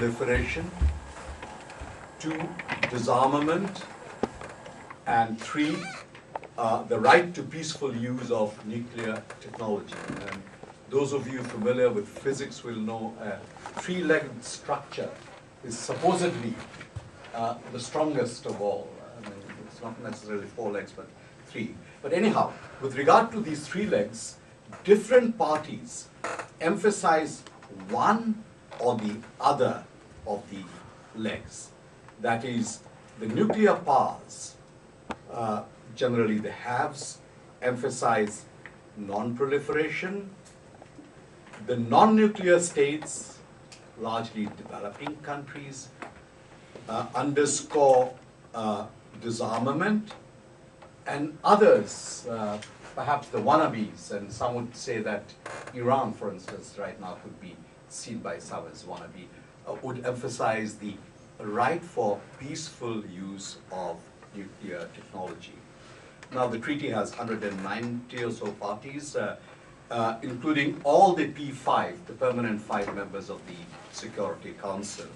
non-proliferation, two, disarmament, and three, uh, the right to peaceful use of nuclear technology. And those of you familiar with physics will know a three-legged structure is supposedly uh, the strongest of all. I mean, it's not necessarily four legs, but three. But anyhow, with regard to these three legs, different parties emphasize one or the other of the legs. That is, the nuclear powers, uh, generally the haves, emphasize non-proliferation. The non-nuclear states, largely developing countries, uh, underscore uh, disarmament, and others, uh, perhaps the wannabes, and some would say that Iran, for instance, right now could be seen by some as wannabe, would emphasize the right for peaceful use of nuclear technology. Now, the treaty has 190 or so parties, uh, uh, including all the P5, the permanent five members of the Security Council.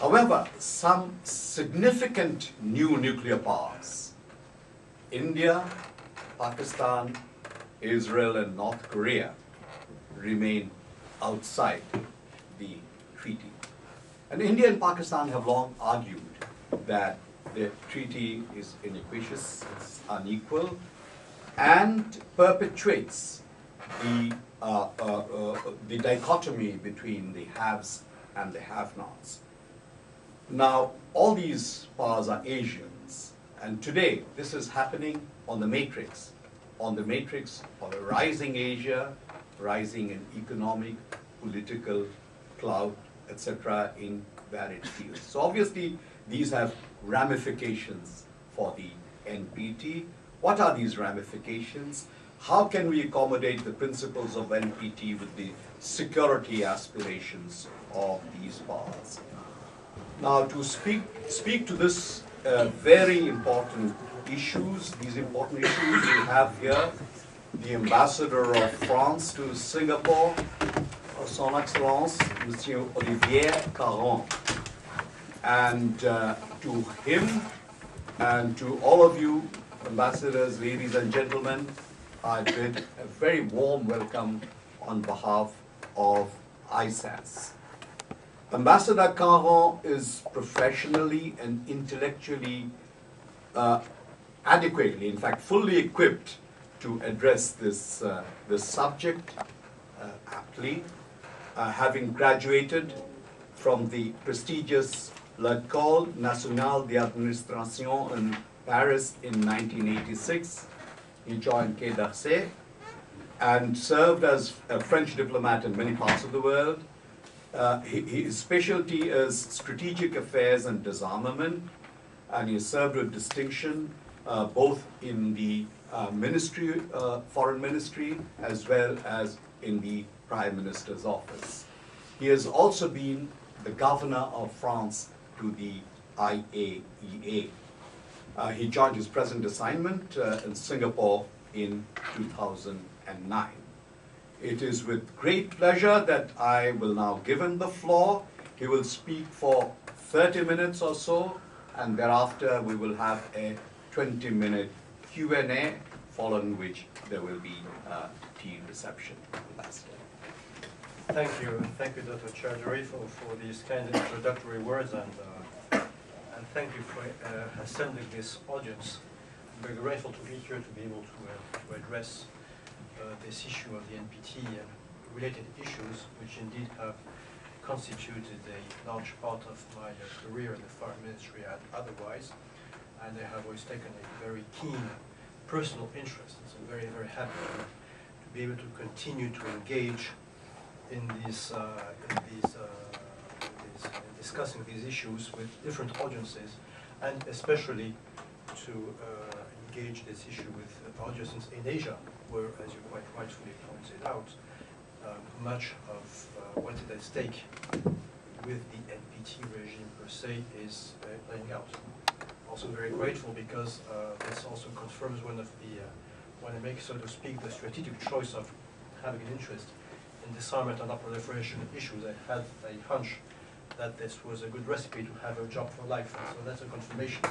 However, some significant new nuclear powers, India, Pakistan, Israel, and North Korea, remain outside treaty. And India and Pakistan have long argued that the treaty is inefficacious, it's unequal, and perpetuates the, uh, uh, uh, the dichotomy between the haves and the have-nots. Now, all these powers are Asians, and today this is happening on the matrix, on the matrix of a rising Asia, rising in economic, political, cloud, etc., in varied fields. So obviously, these have ramifications for the NPT. What are these ramifications? How can we accommodate the principles of NPT with the security aspirations of these powers? Now, to speak, speak to this uh, very important issues, these important issues, we have here the ambassador of France to Singapore, Son Excellence, Monsieur Olivier Caron. And uh, to him and to all of you, ambassadors, ladies and gentlemen, I bid a very warm welcome on behalf of ISAS. Ambassador Caron is professionally and intellectually uh, adequately, in fact, fully equipped to address this, uh, this subject uh, aptly, uh, having graduated from the prestigious L'École Nationale d'Administration in Paris in 1986. He joined Quai d'Orsay and served as a French diplomat in many parts of the world. Uh, his specialty is strategic affairs and disarmament, and he served with distinction uh, both in the uh, ministry, uh, foreign ministry, as well as in the prime minister's office. He has also been the governor of France to the IAEA. Uh, he joined his present assignment uh, in Singapore in 2009. It is with great pleasure that I will now give him the floor. He will speak for 30 minutes or so, and thereafter we will have a 20-minute Q&A, following which there will be a tea reception. Thank you. Thank you, Dr. Chowdhury, for, for these kind introductory words, and, uh, and thank you for uh, assembling this audience. I'm very grateful to be here to be able to, uh, to address uh, this issue of the NPT and related issues, which indeed have constituted a large part of my uh, career in the foreign ministry and otherwise and I have always taken a very keen personal interest. So I'm very, very happy to be able to continue to engage in these, uh, in these, uh, these in discussing these issues with different audiences, and especially to uh, engage this issue with audiences in Asia, where, as you quite rightfully pointed out, um, much of uh, what is at stake with the NPT regime per se is uh, playing out. Also very grateful because uh, this also confirms one of the, uh, when I make, so to speak, the strategic choice of having an interest in disarmament and non-proliferation issues, I had a hunch that this was a good recipe to have a job for life. So that's a confirmation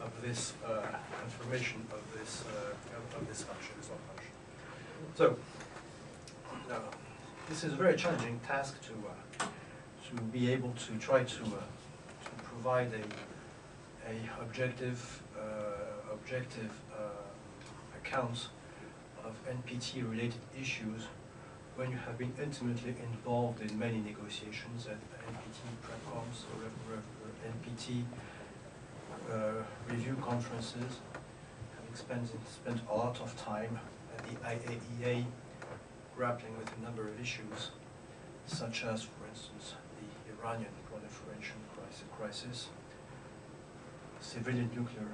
of this, uh, confirmation of this, uh, of- this hunch, hunch. So, uh, this is a very challenging task to, uh, to be able to try to, uh, to provide a, a objective, uh, objective account of NPT-related issues when you have been intimately involved in many negotiations at NPT prepcoms, or NPT uh, review conferences, having spent, spent a lot of time at the IAEA grappling with a number of issues, such as, for instance, the Iranian proliferation crisis civilian nuclear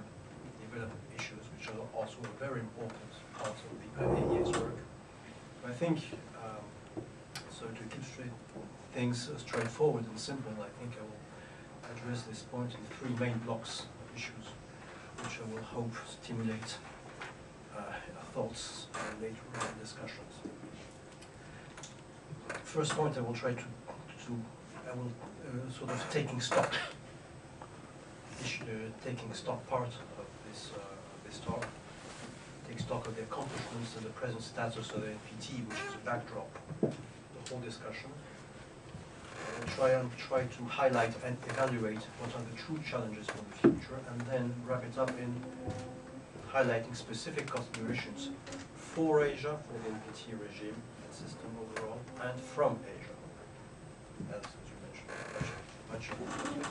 development issues, which are also a very important part of the IAEA's work. I think, um, so to keep straight, things straightforward and simple, I think I will address this point in three main blocks of issues, which I will hope stimulate uh, thoughts uh, later in discussions. First point I will try to, to I will uh, sort of taking stock, issue, uh, taking stock part of this, uh, this talk, take stock of the accomplishments and the present status of the NPT, which is a backdrop the whole discussion. Will try and try to highlight and evaluate what are the true challenges for the future, and then wrap it up in highlighting specific considerations for Asia, for the NPT regime and system overall, and from Asia. As you mentioned, much,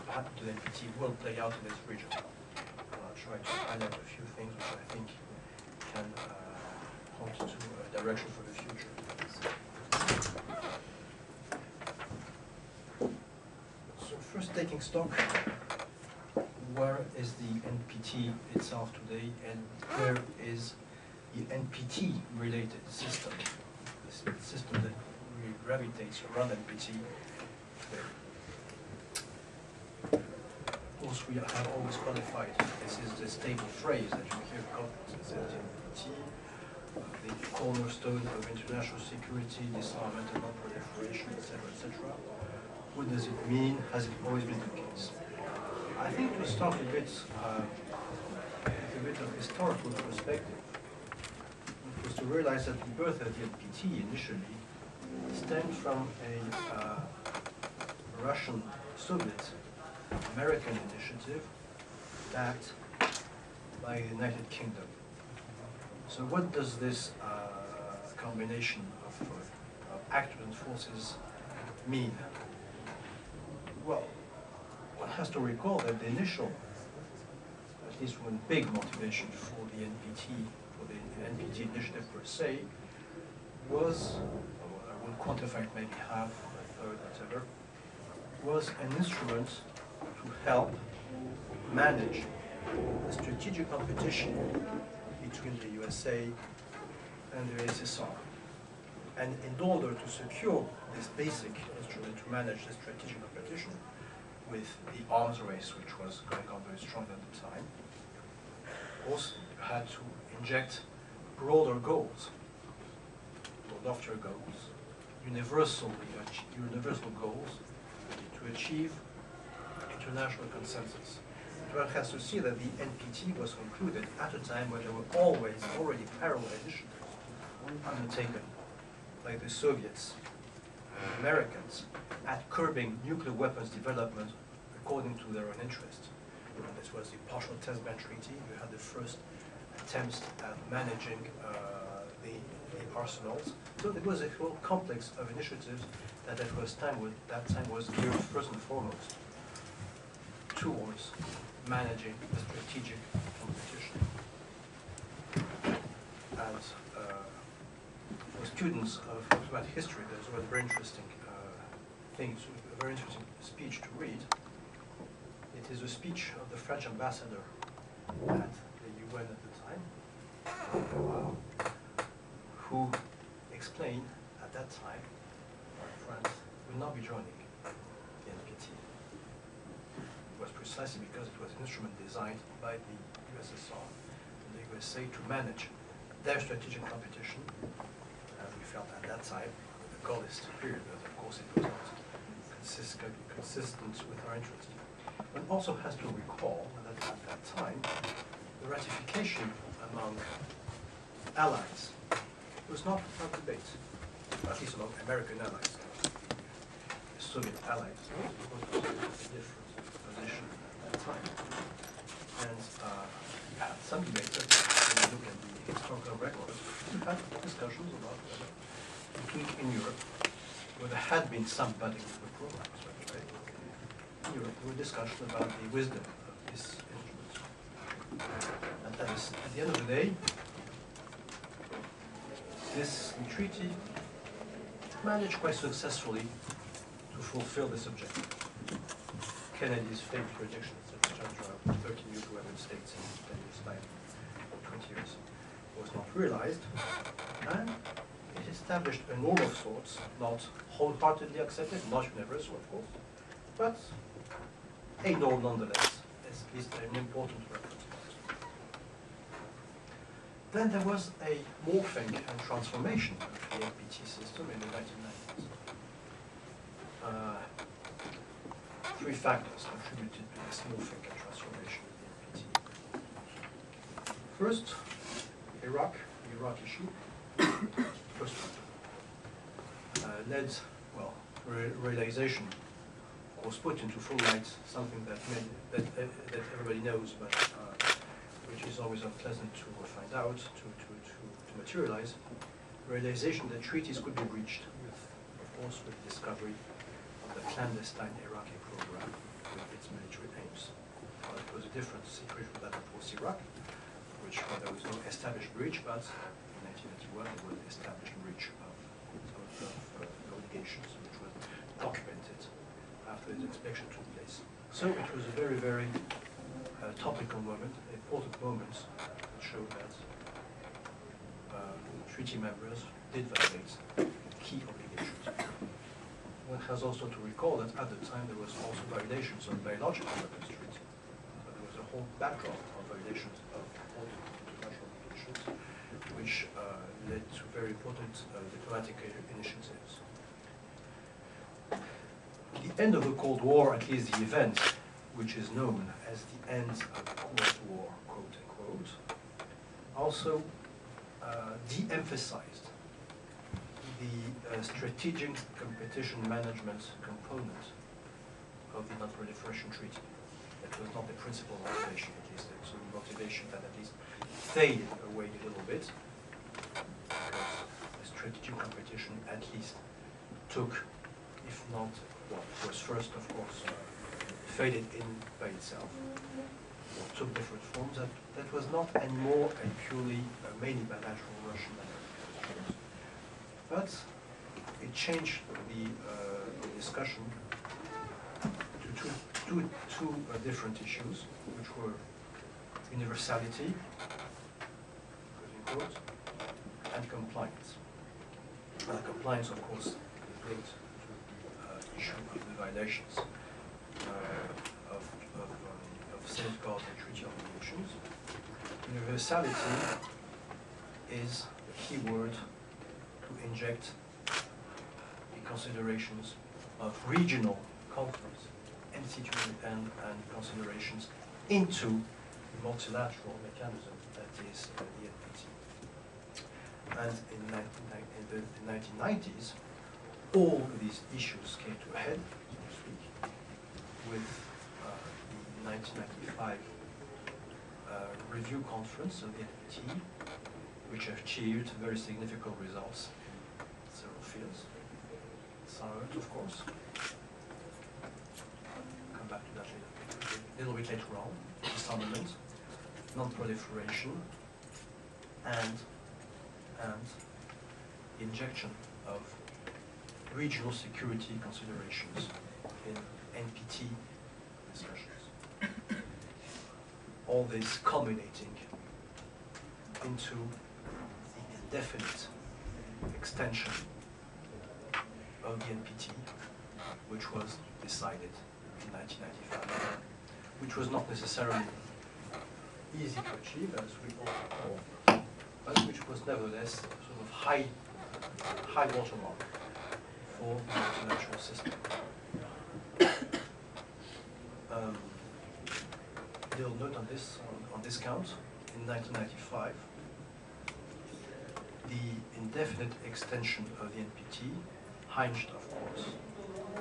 much to the NPT will play out in this region. And I'll try to highlight a few things which I think can uh, point to a direction for the future. So first taking stock, where is the NPT itself today and where is the NPT-related system, the system that really gravitates around NPT today? We have always qualified, this is the stable phrase that you hear uh, the cornerstone of international security, disarmament and non-proliferation, et cetera, et cetera. What does it mean? Has it always been the case? I think to start a bit, uh, with a bit of historical perspective, was to realize that the birth of the NPT initially stemmed from a uh, Russian, Soviet, American initiative backed by the United Kingdom. So what does this uh, combination of, uh, of actors and forces mean? Well, one has to recall that the initial, at least one big motivation for the NPT, for the NPT initiative per se, was, I will quantify it maybe half, a third, whatever, was an instrument to help manage the strategic competition between the USA and the USSR. And in order to secure this basic instrument to manage the strategic competition with the arms race, which was going on very strong at the time, also you had to inject broader goals, or goals, universally, ach- universal goals to achieve international consensus. One has to see that the NPT was concluded at a time when there were always already parallel initiatives undertaken by the Soviets, Americans, at curbing nuclear weapons development according to their own interest. And this was the partial test ban treaty. You had the first attempts at managing uh, the, the arsenals. So there was a whole complex of initiatives that at was time was, that time was geared first and foremost towards managing the strategic competition. And uh, for students of about history, there's one very interesting uh, thing, a very interesting speech to read. It is a speech of the French ambassador at the UN at the time, who explained at that time France would not be joining the NPT. It was precisely because it was an instrument designed by the USSR and the USA to manage their strategic competition, as we felt at that time, the Gaullist period, but of course it was not consist- consistent with our interest. One also has to recall that at that time, the ratification among allies was not up debate, at least among American allies. Soviet allies was a different at that time. And uh, some debates, when you look at the historical records, you had discussions about whether, including in Europe, where there had been some budding of the programs, right? In Europe, there were discussions about the wisdom of this instrument. And that is, at the end of the day, this treaty managed quite successfully to fulfill this objective. Kennedy's failed projection, etc., 30 years United States in 10 years' time, 20 years, was not realized. And it established a norm of sorts, not wholeheartedly accepted, not universal, of course, but a norm nonetheless, at least an important reference. Then there was a morphing and transformation of the NPT system in the 1990s. Uh, three factors contributed to and transformation the NPT. First, Iraq, the Iraq issue, first one, uh, led, well, re- realization, course, put into full light something that, many, that, uh, that everybody knows, but uh, which is always unpleasant to find out, to, to, to, to materialize, realization that treaties could be breached with, of course, with discovery of the clandestine Iraqi program with its military aims. Well, it was a different situation from that of Iraq, which there was no established breach, but in 1991 there was an established breach of, of, of uh, obligations, which was documented after the inspection took place. So it was a very, very uh, topical moment, important moment that showed that uh, treaty members did violate key obligations. One has also to recall that at the time there was also violations of biological treaty. So there was a whole backdrop of violations of important international obligations, which uh, led to very important uh, diplomatic initiatives. The end of the Cold War, at least the event, which is known as the end of the Cold War, quote unquote, also uh, de-emphasized the uh, strategic competition management component of the non-proliferation treaty. That was not the principal motivation, at least. It was a motivation that at least faded away a little bit, because the strategic competition at least took, if not, well, was first, of course, faded in by itself, or took different forms, that, that was not anymore a purely, uh, mainly bilateral Russian American But it changed the, uh, the discussion to two, two, two uh, different issues, which were universality, quote and compliance. Uh, compliance, of course, is linked to the uh, issue of the violations uh, of, of, um, of safeguards and treaty obligations. Universality is the key word inject the considerations of regional conflicts and, and, and considerations into the multilateral mechanism that is uh, the NPT. And in, 19, in the in 1990s, all these issues came to a head, so to speak, with uh, the 1995 uh, review conference of the NPT, which achieved very significant results in several fields. Disarmament, of course. Come back to that later, a little bit later on. Disarmament, non-proliferation, and and injection of regional security considerations in NPT discussions. All this culminating into the indefinite extension of the NPT, which was decided in 1995, which was not necessarily easy to achieve, as we all know, but which was nevertheless sort of high, high watermark for the international system. Um, Little note on this, on- on this count, in 1995, the indefinite extension of the NPT hinged, of course,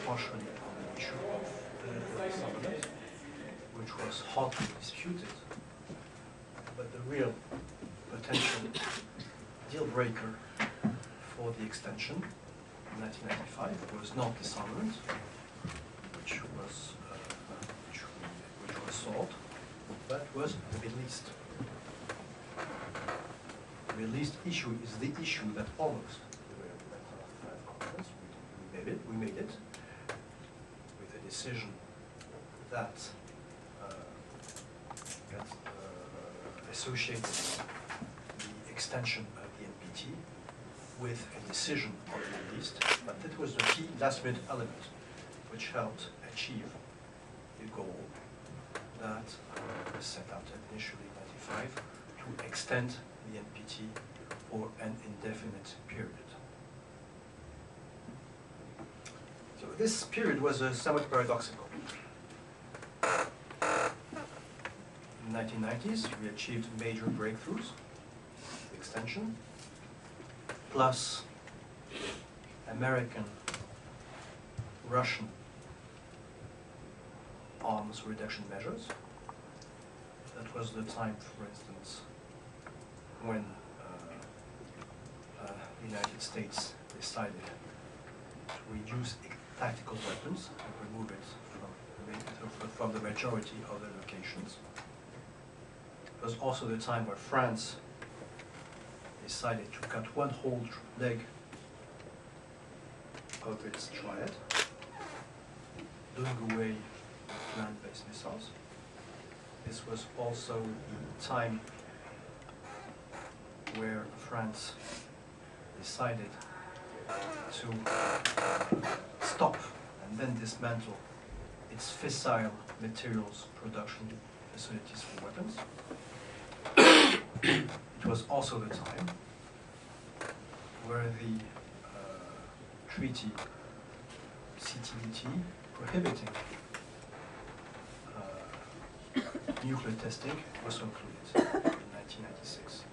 partially on the issue of the disarmament, which was hotly disputed. But the real potential deal breaker for the extension in 1995 was not disarmament, which was, uh, which, which was sought, but was the Middle East. The Middle East issue is the issue that almost we were at the conference. We we made it, we made it with a decision that uh, that uh, associated the extension of the NPT with a decision on the East, but that was the key last minute element which helped achieve the goal that uh, was set out initially in 95 to extend the NPT for an indefinite period. So this period was uh, somewhat paradoxical. In the 1990s, we achieved major breakthroughs, extension, plus American, Russian arms reduction measures. That was the time, for instance, when uh, uh, the United States decided to reduce tactical weapons and remove it from, the from the majority of the locations. It was also the time where France decided to cut one whole leg of its triad, doing away with land-based missiles. This was also the time where France decided to stop and then dismantle its fissile materials production facilities for weapons. It was also the time where the uh, treaty CTBT prohibiting uh, nuclear testing was concluded in 1996.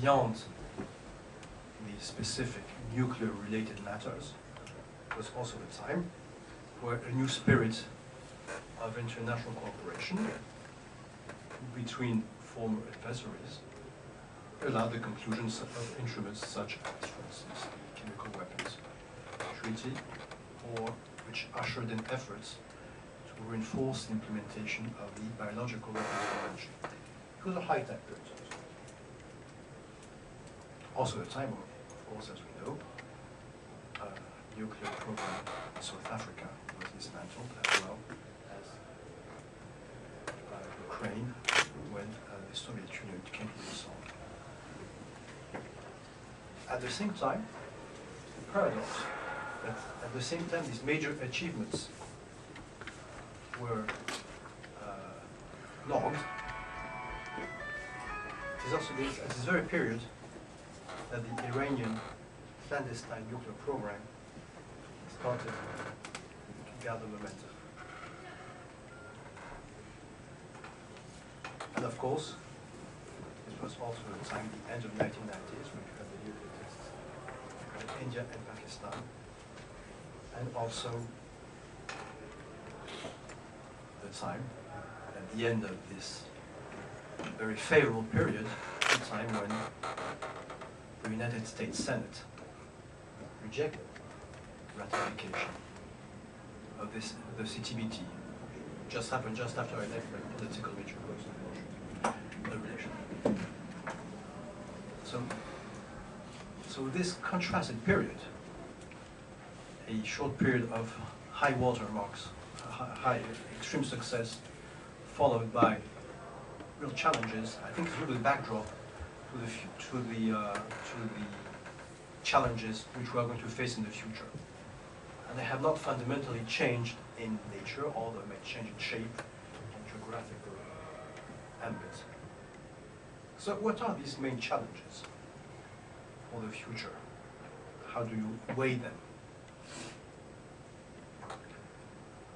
Beyond specific nuclear-related matters was also the time where a new spirit of international cooperation between former adversaries allowed the conclusion of instruments such as, for instance, the Chemical Weapons Treaty, or which ushered in efforts to reinforce the implementation of the Biological Weapons Convention. It was a high-tech period. Also a time, of course, as we know, uh, nuclear program in South Africa was dismantled as well as uh, Ukraine when uh, the Soviet Union came to the song. At the same time, paradox, that at the same time these major achievements were uh, logged, is also this, at this very period that the Iranian clandestine nuclear program started to gather momentum. And of course, it was also the time, the end of 1990s, when you had the nuclear tests in India and Pakistan, and also the time, at the end of this very favorable period, the time when the United States Senate rejected ratification of this, the CTBT. Just happened just after I left my political relation. So, so this contrasted period, a short period of high water marks, high, extreme success, followed by real challenges, I think really the backdrop to the, to the, uh, to the challenges which we are going to face in the future. And they have not fundamentally changed in nature, although they may change in shape and geographical ambit. So what are these main challenges for the future how do you weigh them?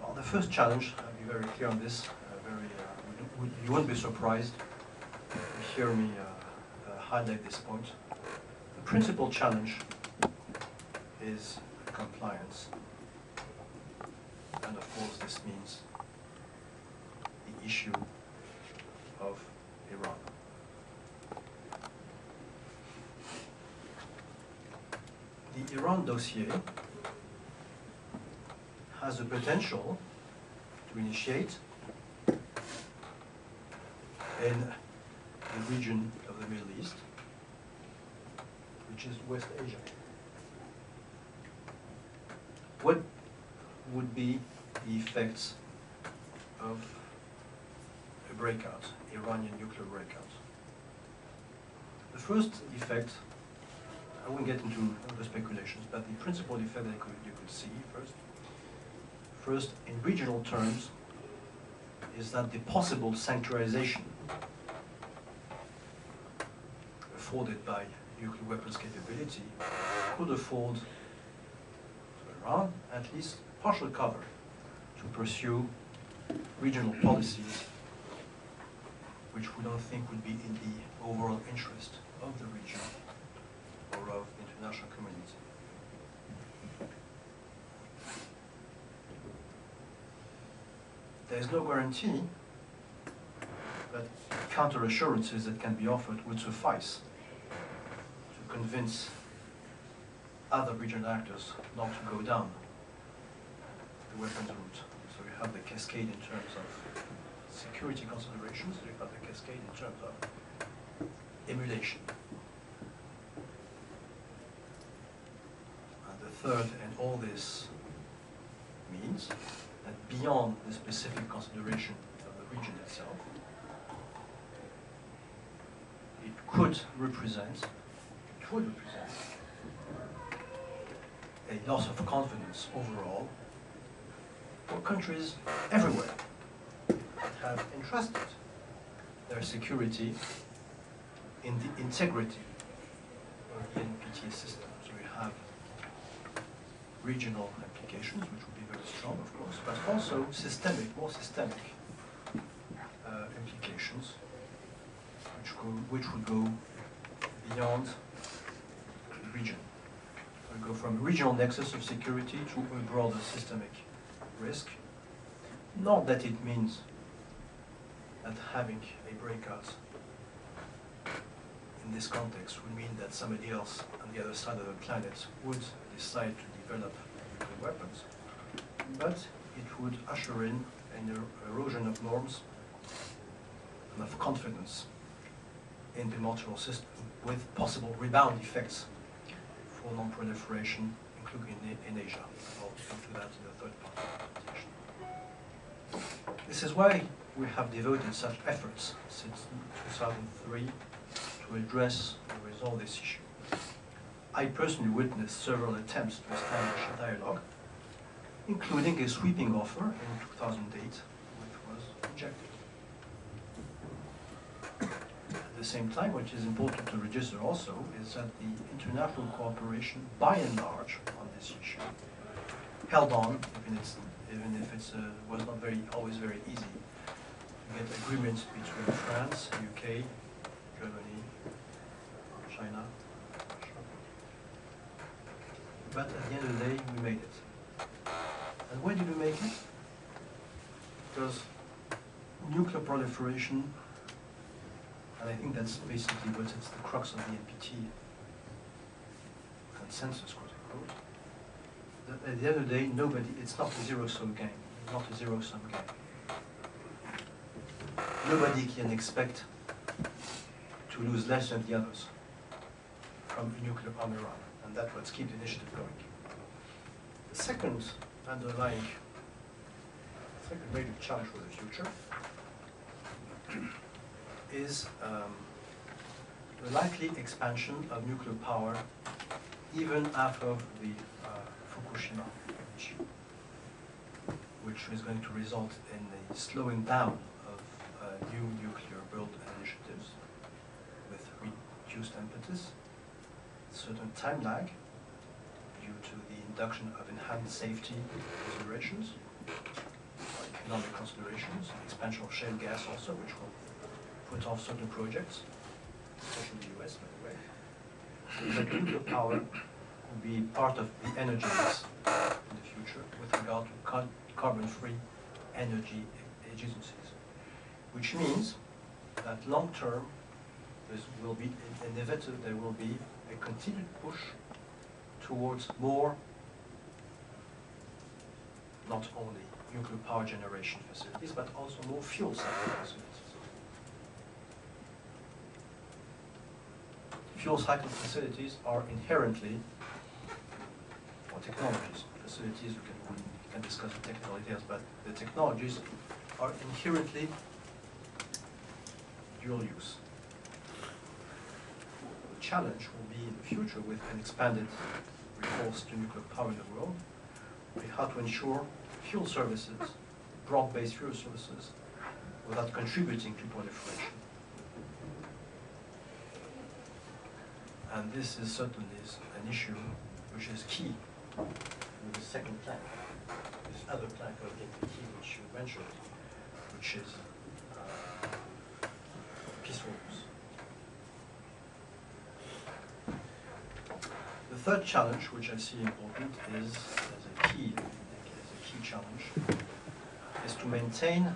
Well, the first challenge, I'll be very clear on this, uh, very, uh, you won't be surprised to hear me uh, highlight this point. The principal challenge is compliance. And of course, this means the issue of Iran. The Iran dossier has the potential to initiate in the region of the Middle East, which is West Asia. What would be the effects of a breakout, Iranian nuclear breakout? The first effect, I won't get into the speculations, but the principal effect that you could, you could see first, first in regional terms, is that the possible sanctuarization afforded by nuclear weapons capability could afford Iran at least partial cover to pursue regional policies which we don't think would be in the overall interest of the region or of the international community. There is no guarantee that counter assurances that can be offered would suffice convince other regional actors not to go down the weapons route. So you have the cascade in terms of security considerations, you have the cascade in terms of emulation. And the third, and all this means that beyond the specific consideration of the region itself, it could represent, represent a loss of confidence overall for countries everywhere that have entrusted their security in the integrity of the NPT system. So we have regional applications, which would be very strong, of course, but also systemic, more systemic uh, implications, which, go, which would go beyond region. We go from regional nexus of security to a broader systemic risk. Not that it means that having a breakout in this context would mean that somebody else on the other side of the planet would decide to develop nuclear weapons, but it would usher in an er- erosion of norms and of confidence in the multilateral system with possible rebound effects for non-proliferation, including in, in Asia. I'll come to that in the third part of the presentation. This is why we have devoted such efforts since 2003 to address and resolve this issue. I personally witnessed several attempts to establish a dialogue, including a sweeping offer in 2008, which was rejected. At the same time, which is important to register also, is that the international cooperation, by and large, on this issue, held on, even, it's, even if it uh, was not very, always very easy to get agreements between France, UK, Germany, China, But at the end of the day, we made it. And why did we make it? Because nuclear proliferation, and I think that's basically what it's the crux of the NPT consensus, quote unquote, that at the end of the day, nobody, it's not a zero-sum game, it's not a zero-sum game. Nobody can expect to lose less than the others from a nuclear arm Iran, and that's what's keep the initiative going. The second underlying, second major challenge for the future is um, the likely expansion of nuclear power even after the uh, Fukushima issue, which is going to result in the slowing down of uh, new nuclear build initiatives with reduced impetus, certain time lag, due to the induction of enhanced safety considerations, economic considerations, expansion of shale gas also, which will put off certain projects, especially in the US, by the way. That nuclear power will be part of the energy mix in the future with regard to car- carbon-free energy agencies, which means that long-term, there will be inevitable, there will be a continued push towards more, not only nuclear power generation facilities, but also more fuel cycle facilities. Fuel cycle facilities are inherently, or technologies, facilities, we can, we can discuss the technical details, but the technologies are inherently dual use. The challenge will be in the future with an expanded recourse to nuclear power in the world, we how to ensure fuel services, broad-based fuel services, without contributing to proliferation. And this is certainly an issue which is key in the second plank, this other plank of NPT which you mentioned, which is uh, use. The third challenge, which I see important, is as a key, I think, as a key challenge, is to maintain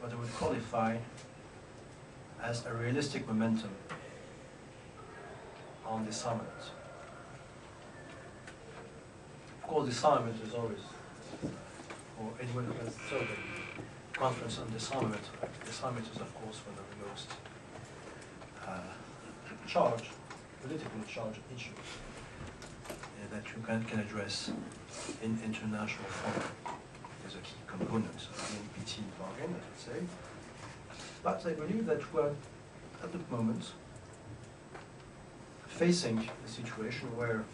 what I would qualify as a realistic momentum on the summit. Of course, disarmament is always, or anyone who has observed the conference on disarmament, disarmament is of course one of the most uh, charged, politically charged issues uh, that you can, can address in international forum. Is a key component of the NPT bargain, I would say. But I believe that we're at the moment facing a situation where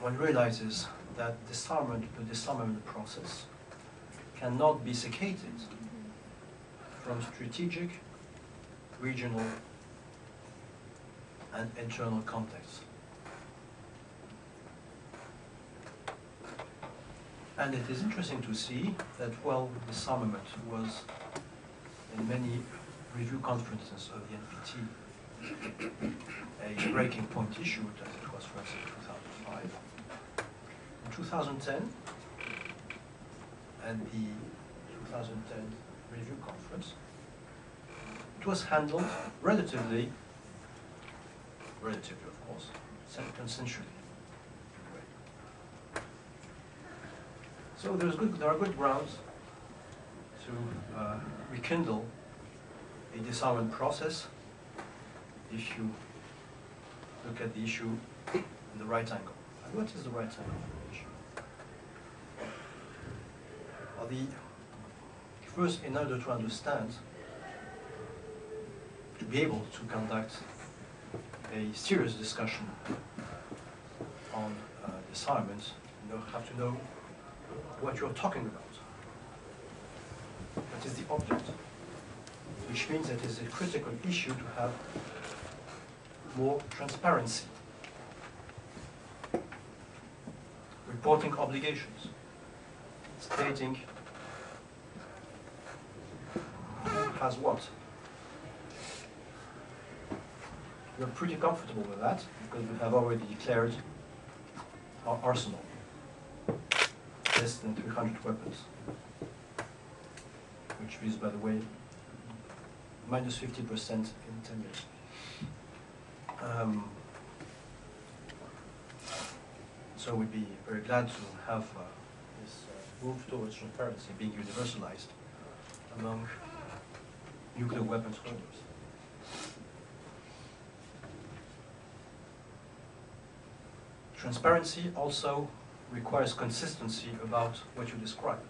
one realizes that disarmament, the disarmament process cannot be secated from strategic, regional, and internal contexts. And it is interesting to see that while disarmament was in many review conferences of the NPT a breaking point issue, as it was for instance in 2005, in 2010 and the 2010 review conference, it was handled relatively, relatively of course, consensually. So there's good, there are good grounds to uh, rekindle a disarmament process if you look at the issue in the right angle. And what is the right angle for the issue? Well, the, first, in order to understand, to be able to conduct a serious discussion on uh, disarmament, you have to know what you're talking about. That is the object? Which means that it is a critical issue to have more transparency. Reporting obligations, stating has what. We're pretty comfortable with that because we have already declared our arsenal less than 300 weapons, which is, by the way, minus 50% in 10 years. Um, so we'd be very glad to have uh, this uh, move towards transparency being universalized among nuclear weapons holders. Transparency also requires consistency about what you describe.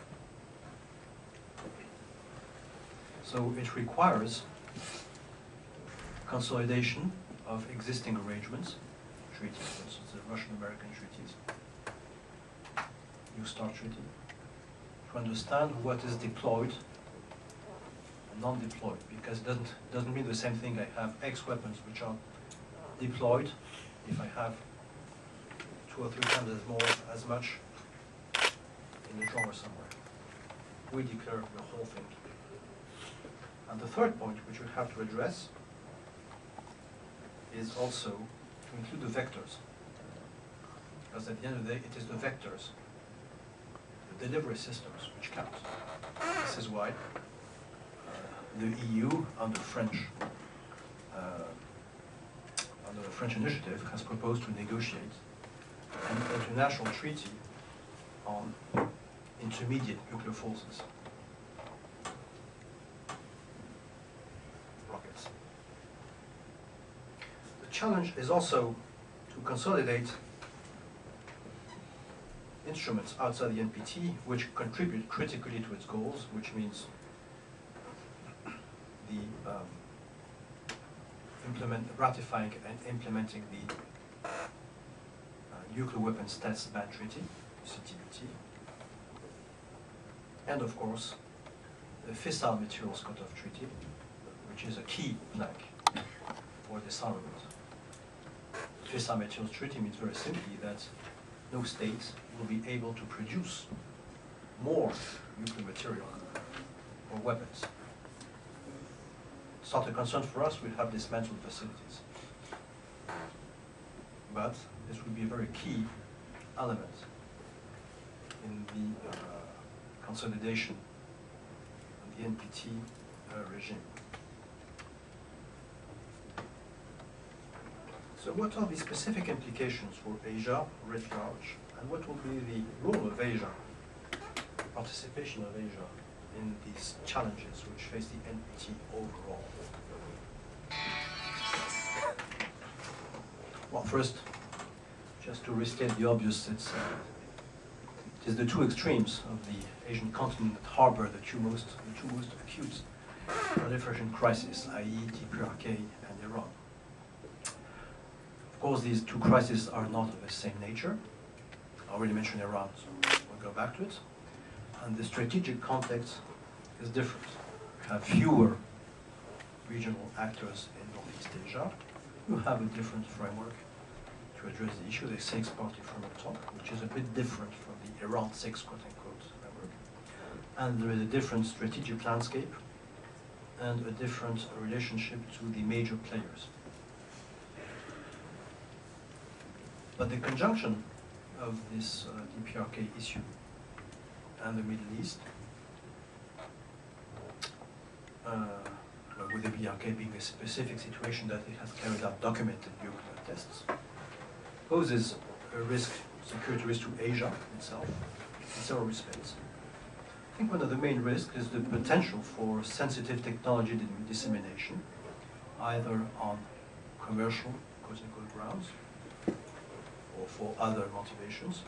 So it requires consolidation of existing arrangements, treaties, for instance, the Russian-American treaties, New START Treaty, to understand what is deployed and non-deployed, because it doesn't, doesn't mean the same thing. I have X weapons which are deployed. If I have two or three times as more, as much in the drawer somewhere, we declare the whole thing. And the third point, which we have to address, is also to include the vectors. Because at the end of the day, it is the vectors, the delivery systems, which count. This is why uh, the EU, under French, uh, under the French initiative, has proposed to negotiate an international treaty on intermediate nuclear forces. Rockets. The challenge is also to consolidate instruments outside the NPT which contribute critically to its goals, which means the um, implement, ratifying and implementing the Nuclear Weapons Test Ban Treaty, CTBT, and of course, the Fissile Materials Cut-off Treaty, which is a key plank for disarmament. The Fissile Materials Treaty means very simply that no state will be able to produce more nuclear material or weapons. It's not a concern for us, we have dismantled facilities. But this would be a very key element in the uh, consolidation of the NPT uh, regime. So what are the specific implications for Asia writ large, and what will be the role of Asia, participation of Asia in these challenges which face the NPT overall? Well, first, just to restate the obvious, it's, uh, it is the two extremes of the Asian continent that harbor the two most, the two most acute proliferation crises, i.e. DPRK and Iran. Of course, these two crises are not of the same nature. I already mentioned Iran, so we'll go back to it. And the strategic context is different. We have fewer regional actors in Northeast Asia who have a different framework to address the issue, the six party framework talk, which is a bit different from the Iran six quote unquote framework. And there is a different strategic landscape and a different relationship to the major players. But the conjunction of this uh, DPRK issue and the Middle East, uh, with the DPRK being a specific situation that it has carried out documented nuclear tests, poses a risk, security risk to Asia itself in several respects. I think one of the main risks is the potential for sensitive technology dissemination, either on commercial, quote-unquote, grounds, or for other motivations,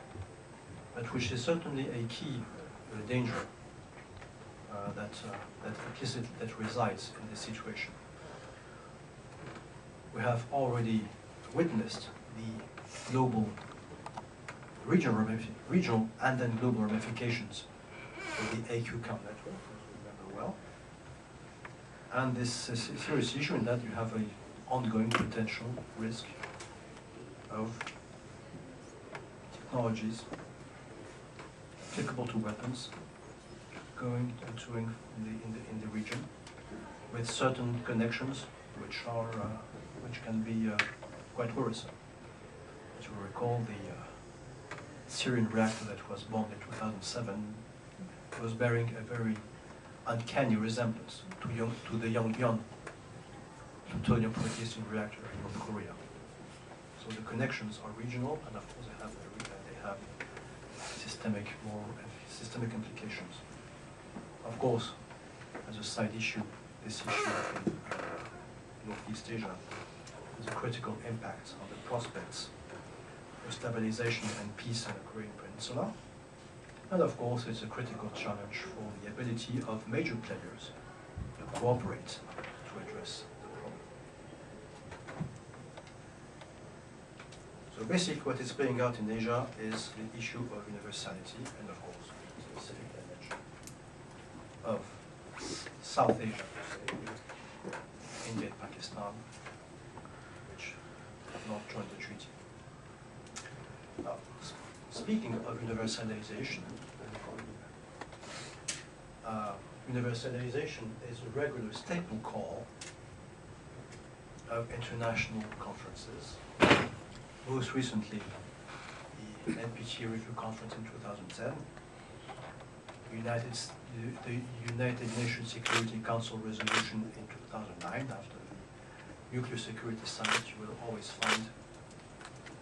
but which is certainly a key uh, danger uh, that, uh, that implicit, that resides in this situation. We have already witnessed the global, regional, regional and then global ramifications of the AQ Khan network, as we remember well. And this is a serious issue in that you have an ongoing potential risk of technologies applicable to weapons going and doing in the, in the, in the region with certain connections which are, uh, which can be uh, quite worrisome. As recall, the uh, Syrian reactor that was bombed in 2007 was bearing a very uncanny resemblance to, young, to the Yongbyon plutonium propagating reactor in North Korea. So the connections are regional, and of course they have, they have systemic, more systemic implications. Of course, as a side issue, this issue in uh, Northeast Asia has a critical impact on the prospects stabilization and peace in the Korean Peninsula. And of course, it's a critical challenge for the ability of major players to cooperate to address the problem. So basically what is playing out in Asia is the issue of universality and of course the specific dimension of South Asia, se, India and Pakistan, which have not joined the treaty. Now, s- speaking of universalization, uh, universalization is a regular staple call of international conferences. Most recently, the NPT Review Conference in 2010, United, the the United Nations Security Council resolution in 2009, after the Nuclear Security Summit, you will always find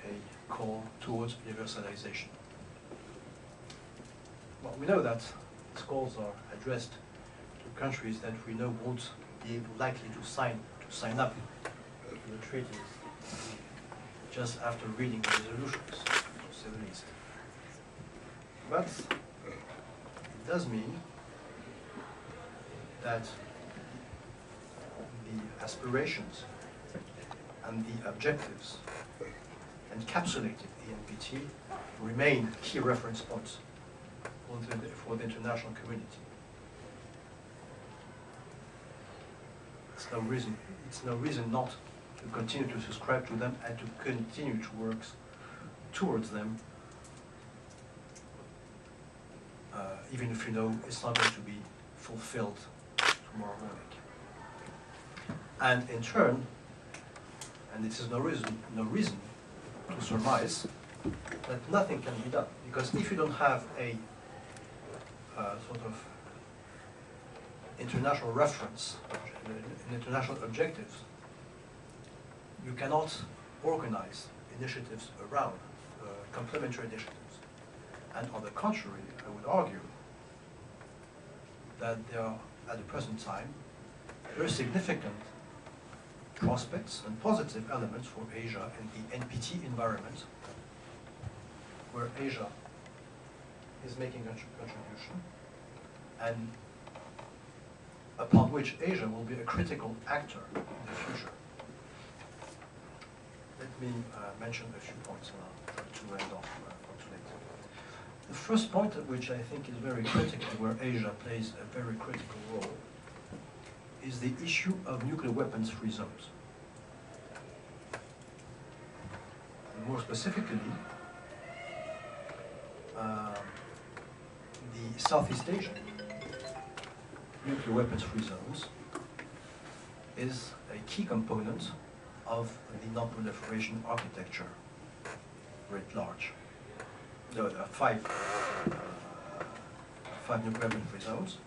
a call towards universalization. Well, we know that these calls are addressed to countries that we know won't be likely to sign, to sign up to the treaties just after reading the resolutions, to say the least. But it does mean that the aspirations and the objectives encapsulated in the NPT remain key reference points for the, international community. It's no reason, it's no reason not to continue to subscribe to them and to continue to work towards them, uh, even if you know it's not going to be fulfilled tomorrow morning. And in turn, and this is no reason, no reason to surmise that nothing can be done, because if you don't have a sort of international reference, an international objectives, you cannot organize initiatives around uh, complementary initiatives. And on the contrary, I would argue that there are, at the present time, very significant prospects and positive elements for Asia in the NPT environment, where Asia is making a contribution, and upon which Asia will be a critical actor in the future. Let me uh, mention a few points I'll try to end off uh, for today. The first point, which I think is very critical, where Asia plays a very critical role, is the issue of nuclear weapons-free zones. More specifically, um, the Southeast Asian nuclear weapons-free zones is a key component of the non-proliferation architecture writ large. There are five, uh, five nuclear weapon-free zones.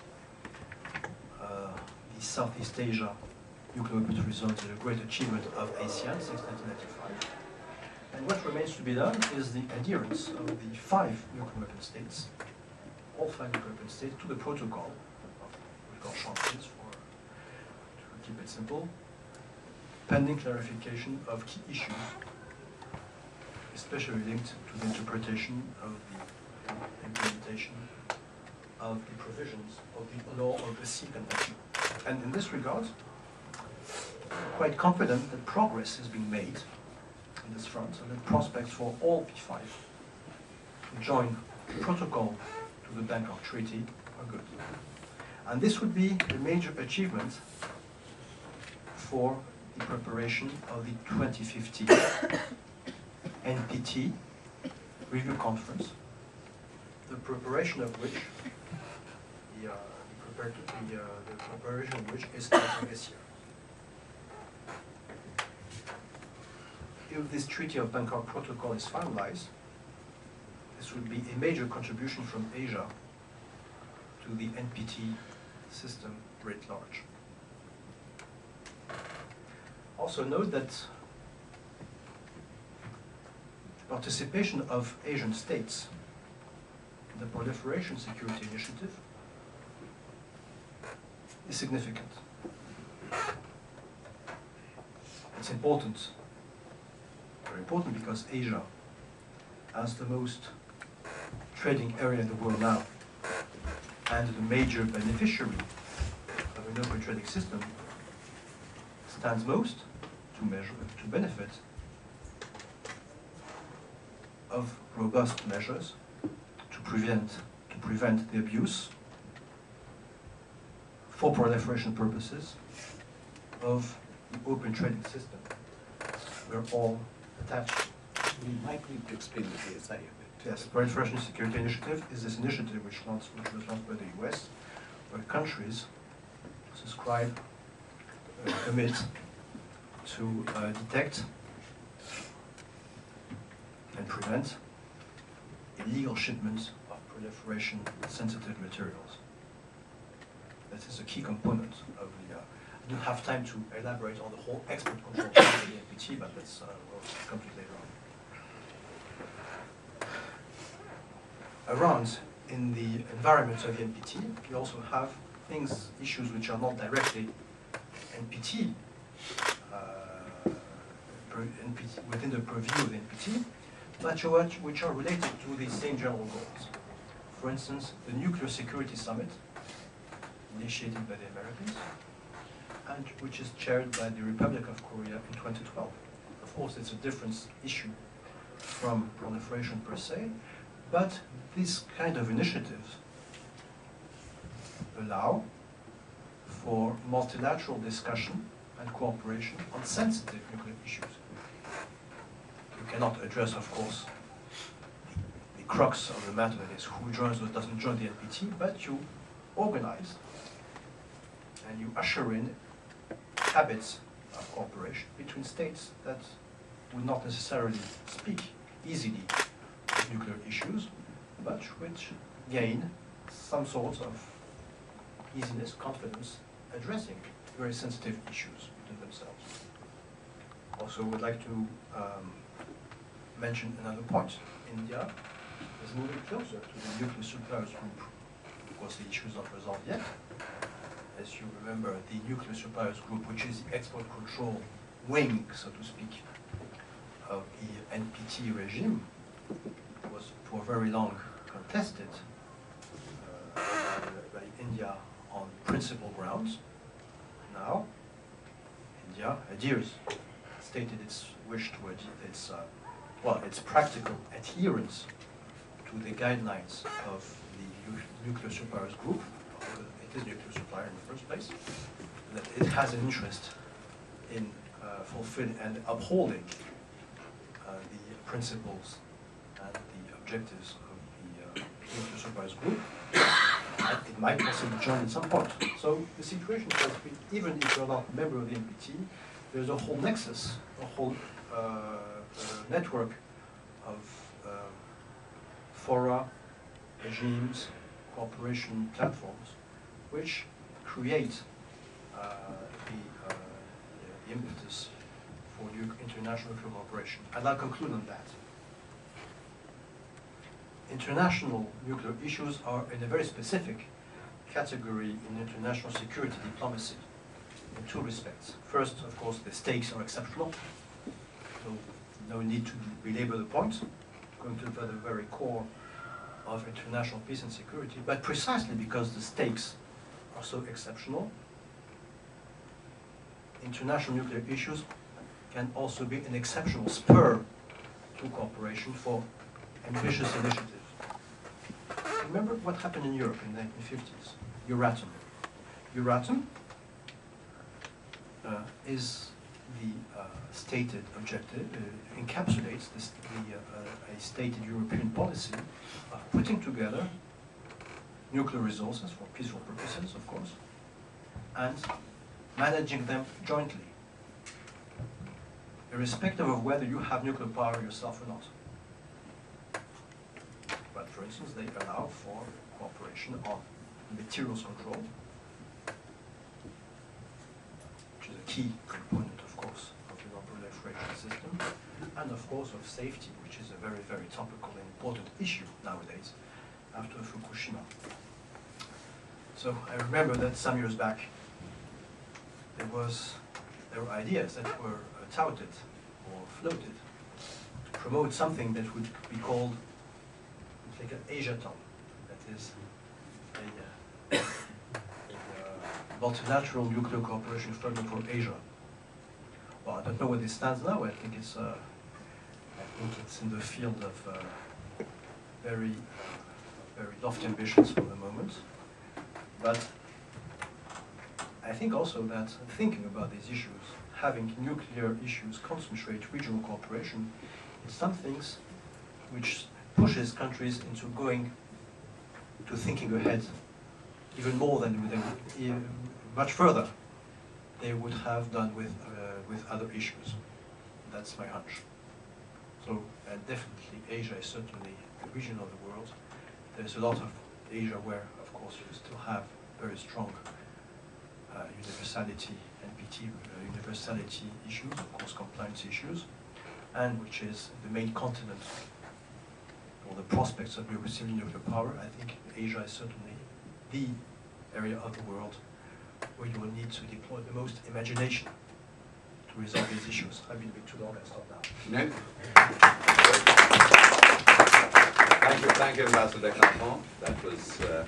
Uh, the Southeast Asia nuclear weapons-free zones is a great achievement of ASEAN since 1995. And what remains to be done is the adherence of the five nuclear weapon states, nuclear weapon states, to the protocol of call chantiers for, to keep it simple, pending clarification of key issues, especially linked to the interpretation of the implementation of the provisions of the law of the Sea Convention. And in this regard, quite confident that progress is being made on this front, and that prospects for all P5 to join protocol to the Bangkok Treaty are good. And this would be a major achievement for the preparation of the 2050 NPT review conference, the preparation of which, the, uh, the, the, uh, the preparation of which is starting this year. If this Treaty of Bangkok Protocol is finalized, this would be a major contribution from Asia to the NPT system writ large. Also note that participation of Asian states in the Proliferation Security Initiative is significant. It's important, very important because Asia, has the most trading area in the world now, and the major beneficiary of an open trading system, stands most to measure, to benefit of robust measures to prevent, to prevent the abuse for proliferation purposes of the open trading system. We're all attached. We might need to explain the PSI a bit. Yes, Proliferation Security Initiative is this initiative which launched, which was launched by the US, where countries subscribe, uh, commit to uh, detect and prevent illegal shipments of proliferation-sensitive materials. That is a key component of the, uh, I don't have time to elaborate on the whole export control of the NPT, but that's, uh, we'll come to later on. Around in the environment of the NPT, you also have things, issues which are not directly NPT, uh, NPT within the purview of the NPT, but which, which are related to the same general goals. For instance, the Nuclear Security Summit, initiated by the Americans, and which is chaired by the Republic of Korea in 2012. Of course, it's a different issue from proliferation per se, but these kind of initiatives allow for multilateral discussion and cooperation on sensitive nuclear issues. You cannot address, of course, the crux of the matter, that is who joins or doesn't join the NPT, but you organize and you usher in habits of cooperation between states that would not necessarily speak easily nuclear issues, but which gain some sort of easiness, confidence addressing very sensitive issues within themselves. Also would like to um, mention another point. India is moving closer to the nuclear suppliers group. Of course, the issue is not resolved yet. As you remember, the nuclear suppliers group, which is the export control wing, so to speak, of the NPT regime, was for very long contested uh, by India on principal grounds. Now, India adheres, stated its wish to its, uh, well, its practical adherence to the guidelines of the nu- nuclear suppliers group, it is nuclear supplier in the first place, that it has an interest in uh, fulfilling and upholding uh, the principles and objectives of the uh, suppliers group. It might possibly join at some point. So the situation is that we- even if you're not a member of the NPT, there's a whole nexus, a whole uh, uh, network of um, fora, regimes, cooperation platforms, which create uh, the, uh, the impetus for nu- international cooperation. And I'll conclude on that. International nuclear issues are in a very specific category in international security diplomacy in two respects. First, of course, the stakes are exceptional, so no need to belabor the point, going to the very core of international peace and security, but precisely because the stakes are so exceptional, international nuclear issues can also be an exceptional spur to cooperation for ambitious initiatives. Remember what happened in Europe in the 1950s? Euratom. Euratom uh, is the uh, stated objective, uh, encapsulates this, the, uh, a stated European policy of putting together nuclear resources for peaceful purposes, of course, and managing them jointly, irrespective of whether you have nuclear power yourself or not. For instance, they allow for cooperation on materials control, which is a key component, of course, of the non-proliferation system, and of course of safety, which is a very, very topical and important issue nowadays after Fukushima. So I remember that some years back, there was, there were ideas that were touted or floated to promote something that would be called an Asiatom, that is a, a multilateral nuclear cooperation framework for Asia. Well, I don't know where this stands now. I think it's, uh, I think it's in the field of uh, very, very lofty ambitions for the moment. But I think also that thinking about these issues, having nuclear issues concentrate regional cooperation in some things which pushes countries into going to thinking ahead even more than would, e- much further they would have done with, uh, with other issues. That's my hunch. So uh, definitely Asia is certainly a region of the world. There's a lot of Asia where, of course, you still have very strong uh, universality, NPT uh, universality issues, of course, compliance issues, and which is the main continent or the prospects of receiving nuclear power. I think Asia is certainly the area of the world where you will need to deploy the most imagination to resolve these issues. I've been a bit too long, I'll stop now. Ned? Thank you, thank you, Ambassador Caron. That was uh,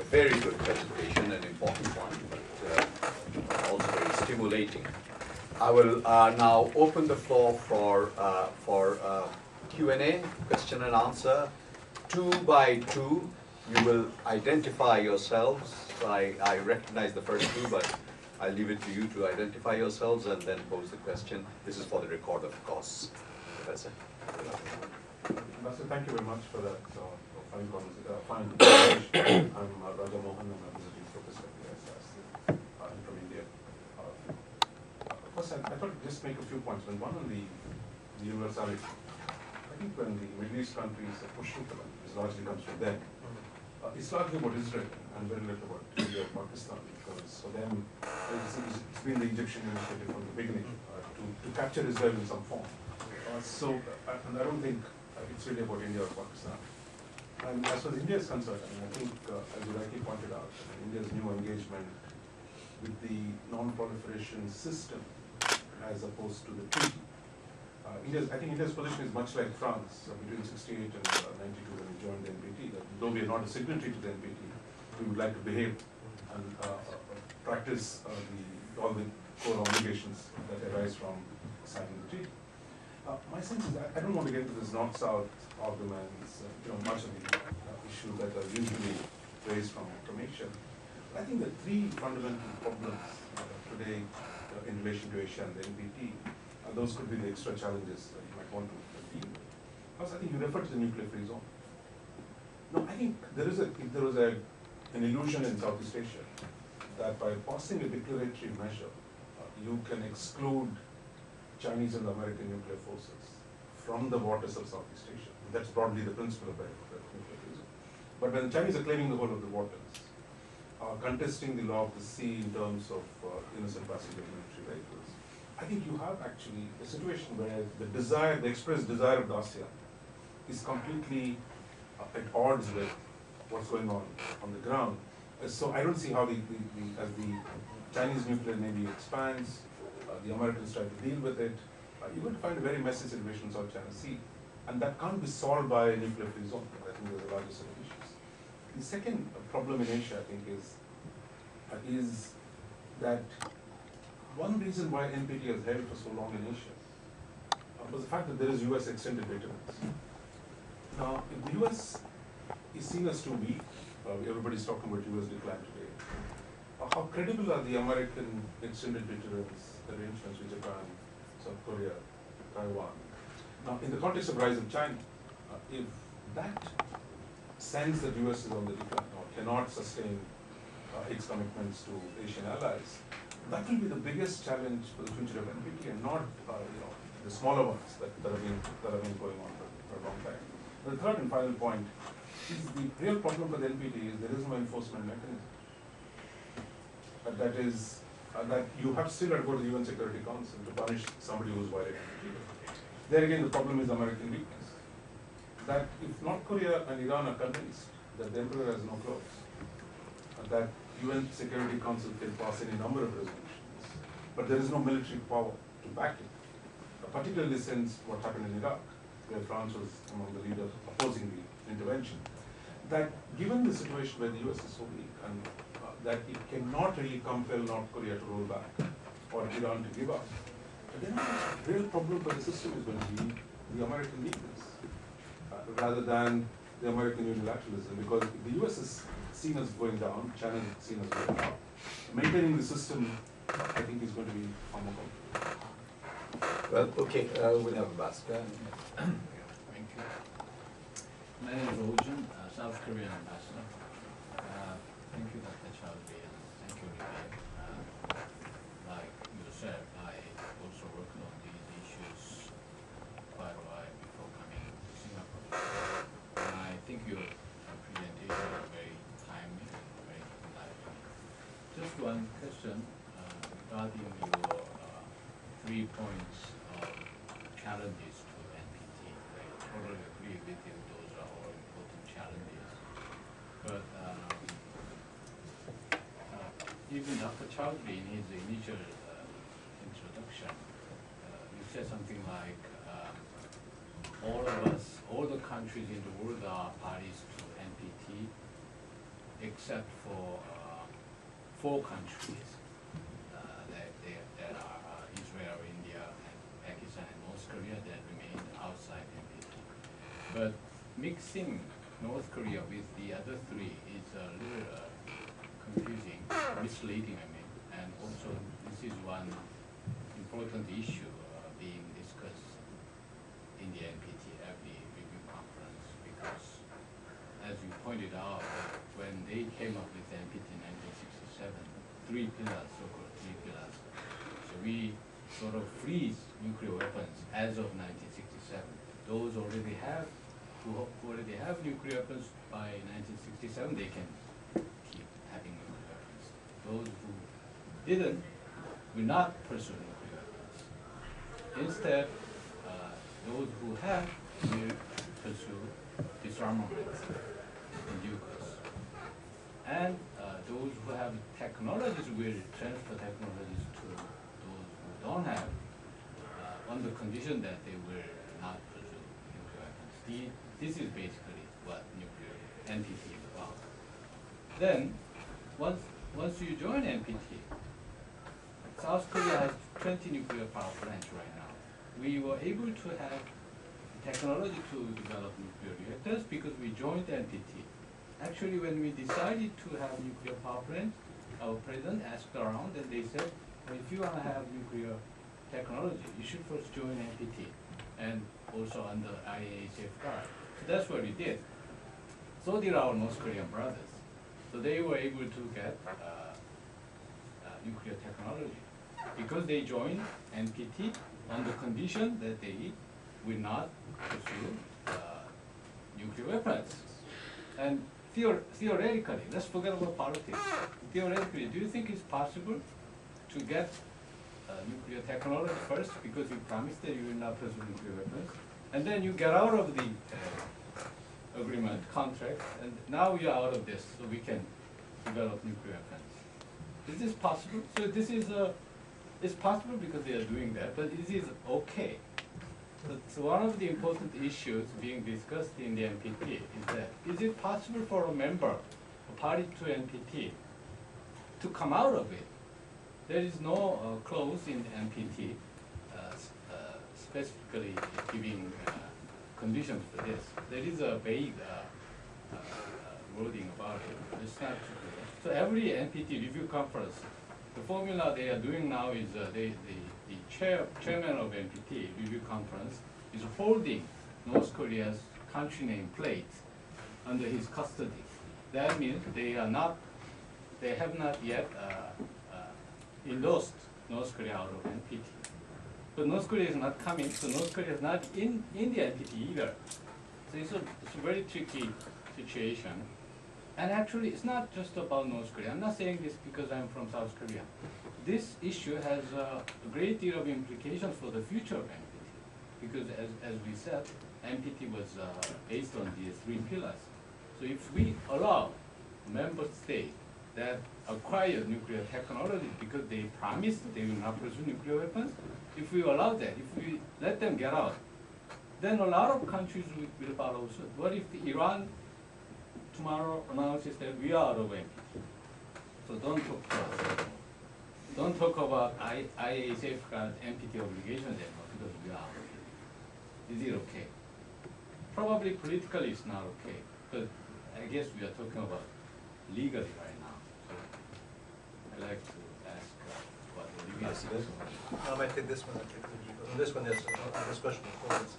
a very good presentation, an important one, but uh, also very stimulating. I will uh, now open the floor for, uh, for uh, Q&A, question and answer. Two by two, you will identify yourselves. I, I recognize the first two, but I'll leave it to you to identify yourselves and then pose the question. This is for the record, of course. Professor? Master, thank you very much for that uh, fine conversation, uh. I'm uh, Raja Mohan, and I'm visiting professor at the SRC. Uh, from India. Uh, First, I I thought I'd just make a few points. One on the the universality. When the Middle East countries are pushing for it, largely comes from them. Uh, It's largely about Israel and very little about India or Pakistan because for them, it's, it's been the Egyptian initiative from the beginning uh, to, to capture Israel in some form. Uh, So, uh, and I don't think uh, it's really about India or Pakistan. And as far as India is concerned, I mean, I think, uh, as you rightly pointed out, India's new engagement with the non-proliferation system as opposed to the treaty. Uh, India's, I think India's position is much like France between sixty-eight and uh, ninety-two when we joined the NPT, that though we are not a signatory to the NPT, we would like to behave and uh, practice the, all the core obligations that arise from signing the treaty. Uh, my sense is, I, I don't want to get into this north-south arguments, uh, you know, much of the uh, issues that are usually raised from, from I think the three fundamental problems uh, today in relation to Asia and the NPT, those could be the extra challenges that you might want to deal with. First, I think you referred to the nuclear-free zone. No, I think there is a, there was a, an illusion in Southeast Asia that by passing a declaratory measure, uh, you can exclude Chinese and American nuclear forces from the waters of Southeast Asia. That's broadly the principle of the nuclear free zone. But when the Chinese are claiming the whole of the waters, are contesting the law of the sea in terms of uh, innocent passenger military vehicles, I think you have actually a situation where the desire, the expressed desire of ASEAN is completely uh, at odds with what's going on on the ground. Uh, So I don't see how the, the, the, as the Chinese nuclear navy expands, uh, the Americans try to deal with it, uh, you're going to find a very messy situation in South China Sea. And that can't be solved by a nuclear free zone. I think there's a larger set of issues. The second problem in Asia, I think, is, uh, is that one reason why NPT has held for so long in Asia uh, was the fact that there is US extended deterrence. Now, if the US is seen as too weak, uh, everybody's talking about US decline today, uh, how credible are the American extended deterrence arrangements with Japan, South Korea, Taiwan? Now, in the context of rise of China, uh, if that sense that US is on the decline or cannot sustain uh, its commitments to Asian allies, that will be the biggest challenge for the future of NPT and not, uh, you know, the smaller ones that, that have been, that have been going on for, for a long time. The third and final point is the real problem the NPT is there is no enforcement mechanism. Uh, that is, uh, that you have still got to go to the UN Security Council to punish somebody who's violating the treaty. There again, the problem is American weakness. That if North Korea and Iran are convinced that the emperor has no clothes, that UN Security Council can pass any number of resolutions, but there is no military power to back it, particularly since what happened in Iraq, where France was among the leaders opposing the intervention. That given the situation where the US is so weak and uh, that it cannot really compel North Korea to roll back or Iran to give up, then the real problem for the system is going to be the American weakness uh, rather than the American unilateralism because the US is seen as going down, China is seen as going up, maintaining the system, I think is going to be far more complicated. Well, okay, uh, we'll have a Ambassador. Thank you. My name is Ojun, uh, South Korean ambassador. Uh, Thank you, Dr. Chowdhury, and thank you, Olivier. Uh, Like you said, I also worked on these issues quite a while before coming to Singapore. And I think your uh, presentation is very timely, very enlightening. Just one question uh, regarding your uh, three points of challenges to NPT. I totally agree with you, those are all important challenges. But um, uh, even Dr. Chowdhury in his initial uh, introduction, uh, you said something like, um, all of us, all the countries in the world are parties to NPT, except for uh, four countries uh, that, that, that are uh, Israel, India, and Pakistan, and North Korea that remain outside NPT. But mixing North Korea with the other three is a little uh, confusing, misleading, I mean. And also, this is one important issue uh, being discussed in the NPT every review conference because, as you pointed out, when they came up with NPT in 1967, three pillars, so-called three pillars. So we sort of freeze nuclear weapons as of 1967. Those already have, who already have nuclear weapons by 1967, they can keep having nuclear weapons. Those who didn't will not pursue nuclear weapons. Instead, uh, those who have will pursue disarmament in due course. And uh, those who have technologies will transfer technologies to those who don't have, uh, on the condition that they will not pursue nuclear weapons. The, this is basically what nuclear NPT is about. Then, once, once you join NPT, South Korea has 20 nuclear power plants right now. We were able to have technology to develop nuclear reactors because we joined NPT. Actually, when we decided to have nuclear power plants, our president asked around and they said, well, if you want to have nuclear technology, you should first join NPT and also under IAEA safeguard. That's what we did. So did our North Korean brothers. So they were able to get uh, uh, nuclear technology because they joined NPT on the condition that they will not pursue uh, nuclear weapons. And theor- theoretically, let's forget about politics. Theoretically, do you think it's possible to get uh, nuclear technology first because you promised that you will not pursue nuclear weapons, and then you get out of the uh, agreement contract, and now we are out of this, so we can develop nuclear weapons. Is this possible? So this is a, it's possible because they are doing that, but it is okay. So one of the important issues being discussed in the NPT is that, is it possible for a member, a party to NPT, to come out of it? There is no uh, clause in the NPT specifically giving uh, conditions for this. There is a vague uh, uh, wording about it, it's not. So every NPT review conference, the formula they are doing now is they, the, the chair, chairman of NPT review conference is holding North Korea's country name plate under his custody. That means they are not, they have not yet uh, uh, endorsed North Korea out of NPT. But North Korea is not coming, so North Korea is not in, in the NPT either. So it's a, it's a very tricky situation. And actually, it's not just about North Korea. I'm not saying this because I'm from South Korea. This issue has a great deal of implications for the future of NPT. Because as, as we said, NPT was uh, based on these three pillars. So if we allow member states that acquire nuclear technology because they promised they will not pursue nuclear weapons, if we allow that, if we let them get out, then a lot of countries will, will follow suit. What if Iran tomorrow announces that we are out of NPT? So don't talk to us. Don't talk about I, IA safeguard NPT obligations anymore because we are out of it. Is it okay? Probably politically it's not okay, but I guess we are talking about legally right now. So I'd like to ask uh, what Olivier Yes, thinks. I might take this one, I take the, because on this one, there's, uh, this question, of course, it's,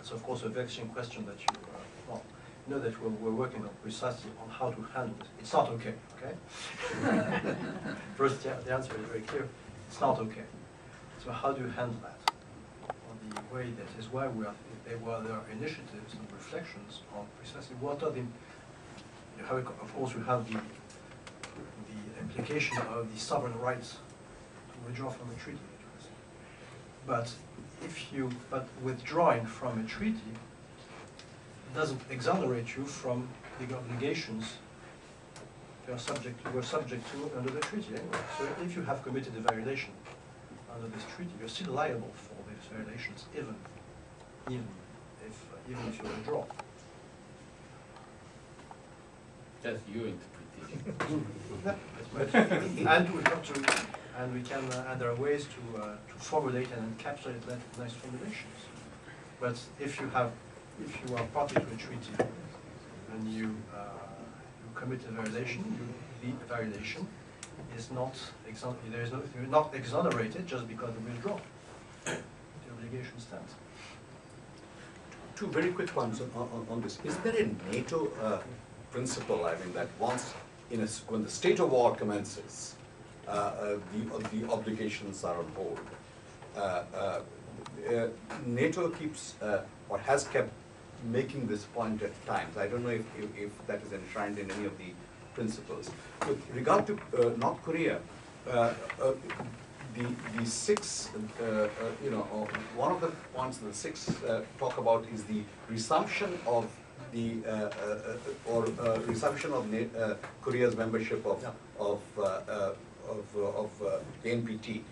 it's of course a vexing question that you, uh, well, you know that we're, we're working on precisely on how to handle it. It's not okay, okay? First, yeah, the answer is very clear, it's not okay. So how do you handle that? On the way that is why we are, there were, there are initiatives and reflections on precisely what are the, you have, of course, you have the, the implication of the sovereign rights to withdraw from a treaty. But if you, but withdrawing from a treaty doesn't exonerate you from the obligations you are subject, you were subject to under the treaty anyway. So if you have committed a violation under this treaty, you're still liable for these violations, even, even if, uh, even if you withdraw. That's your interpretation. But- And we have to, and we can, uh, and there are ways to, uh, to formulate and encapsulate nice formulations. But if you have, if you are party to a treaty and you, uh, you commit a violation, you, the violation is not there is no, you're not exonerated just because you withdraw. The obligation stands. Two very quick ones on, on, on this. Is there a NATO uh, principle, I mean, that once, in a, when the state of war commences, uh, uh, the, uh, the obligations are on hold? Uh, uh, uh, NATO keeps, uh, or has kept making this point at times. I don't know if, if, if that is enshrined in any of the principles. With regard to uh, North Korea, uh, uh, the, the six, uh, uh, you know, uh, one of the points the six uh, talk about is the resumption of the, uh, uh, uh, or uh, resumption of Na- uh, Korea's membership of, Yeah. of, uh, uh, of, uh, of uh, the NPT,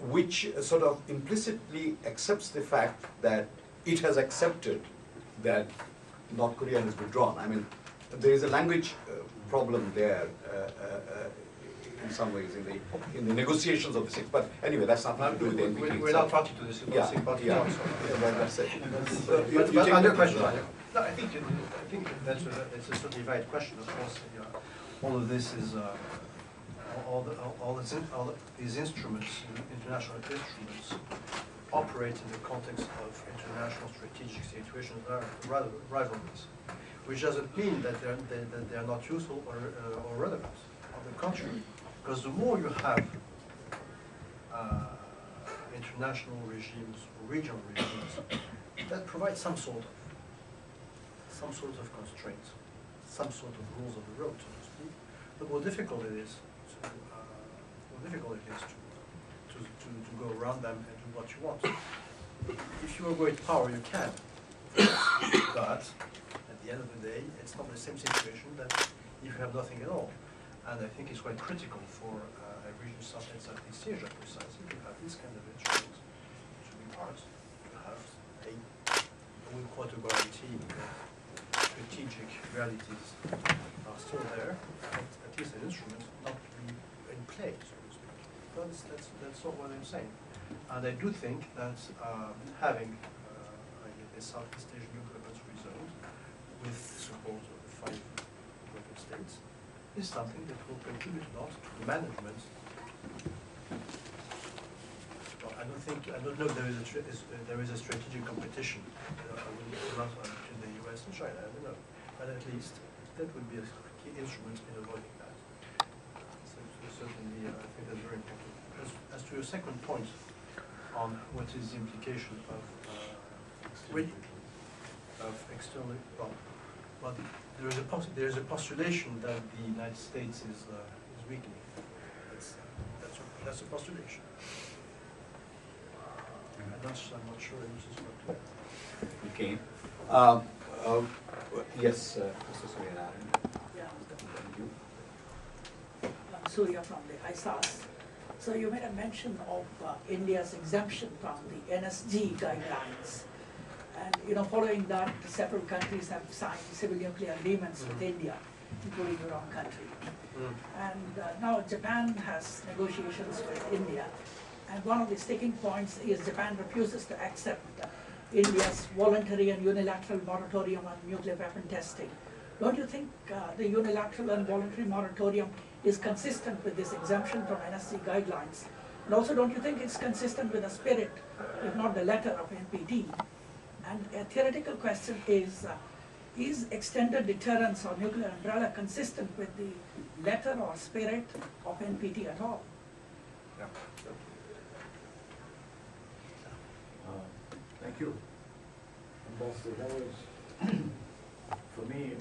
which sort of implicitly accepts the fact that it has accepted that North Korea has withdrawn. I mean, there is a language uh, problem there uh, uh, uh, in some ways in the, in the negotiations of the six, but anyway, that's nothing to do with the NPT We're we're itself. not party to this, we're Yeah, not party yeah, to yeah, that- that's it. So, You- But, you but take on the- question, no, I think, I think that's a, it's a certainly valid question, of course, yeah. all of this is, uh, all the, all- all these, instruments, international instruments, operate in the context of international strategic situations, are rivalries, which doesn't mean that they're, that that they're not useful or, uh, or relevant, on the contrary, because the more you have uh, international regimes, or regional regimes, that provide some sort of, some sort of constraints, some sort of rules of the road, so to speak. The more difficult it is uh, more difficult it is to, to, to, to go around them and do what you want. If you are great power, you can. But at the end of the day, it's not the same situation that if you have nothing at all. And I think it's quite critical for uh, a region such as Southeast Asia precisely to have this kind of instruments to be part, to have a, wouldn't quite a guarantee that strategic realities are still there, but at least an instrument not in play, so to speak. That's, that's, that's not what I'm saying. And I do think that um, having uh, a- Southeast Asian nuclear zone with support of the five weapon states is something that will contribute a lot to the management. Well, I don't think, I don't know if there is a, is- uh, there is a strategic competition, uh, uh, the US and China, I don't know. But at least that would be a key instrument in avoiding certainly, uh, I think that's very important. As, as to your second point on what is the implication of, uh, with, of external, well, well, there is a there is a postulation that the United States is, uh, is weakening. That's, that's, a- that's a postulation. I'm not, sure this is what. Okay. Um, uh, Yes, uh, Mr. Suryanarayan. Yeah. Thank you. I'm Surya from the ISAS. So you made a mention of uh, India's exemption from the NSG guidelines. And, you know, following that, several countries have signed civil nuclear agreements with Mhm. India, including your own country. And uh, now Japan has negotiations with India. And one of the sticking points is Japan refuses to accept India's voluntary and unilateral moratorium on nuclear weapon testing, don't you think uh, the unilateral and voluntary moratorium is consistent with this exemption from NSG guidelines? And also, don't you think it's consistent with the spirit, if not the letter of NPT? And a theoretical question is, uh, is extended deterrence or nuclear umbrella consistent with the letter or spirit of NPT at all? Yeah. Uh, Thank you. Ambassador, that was, for me,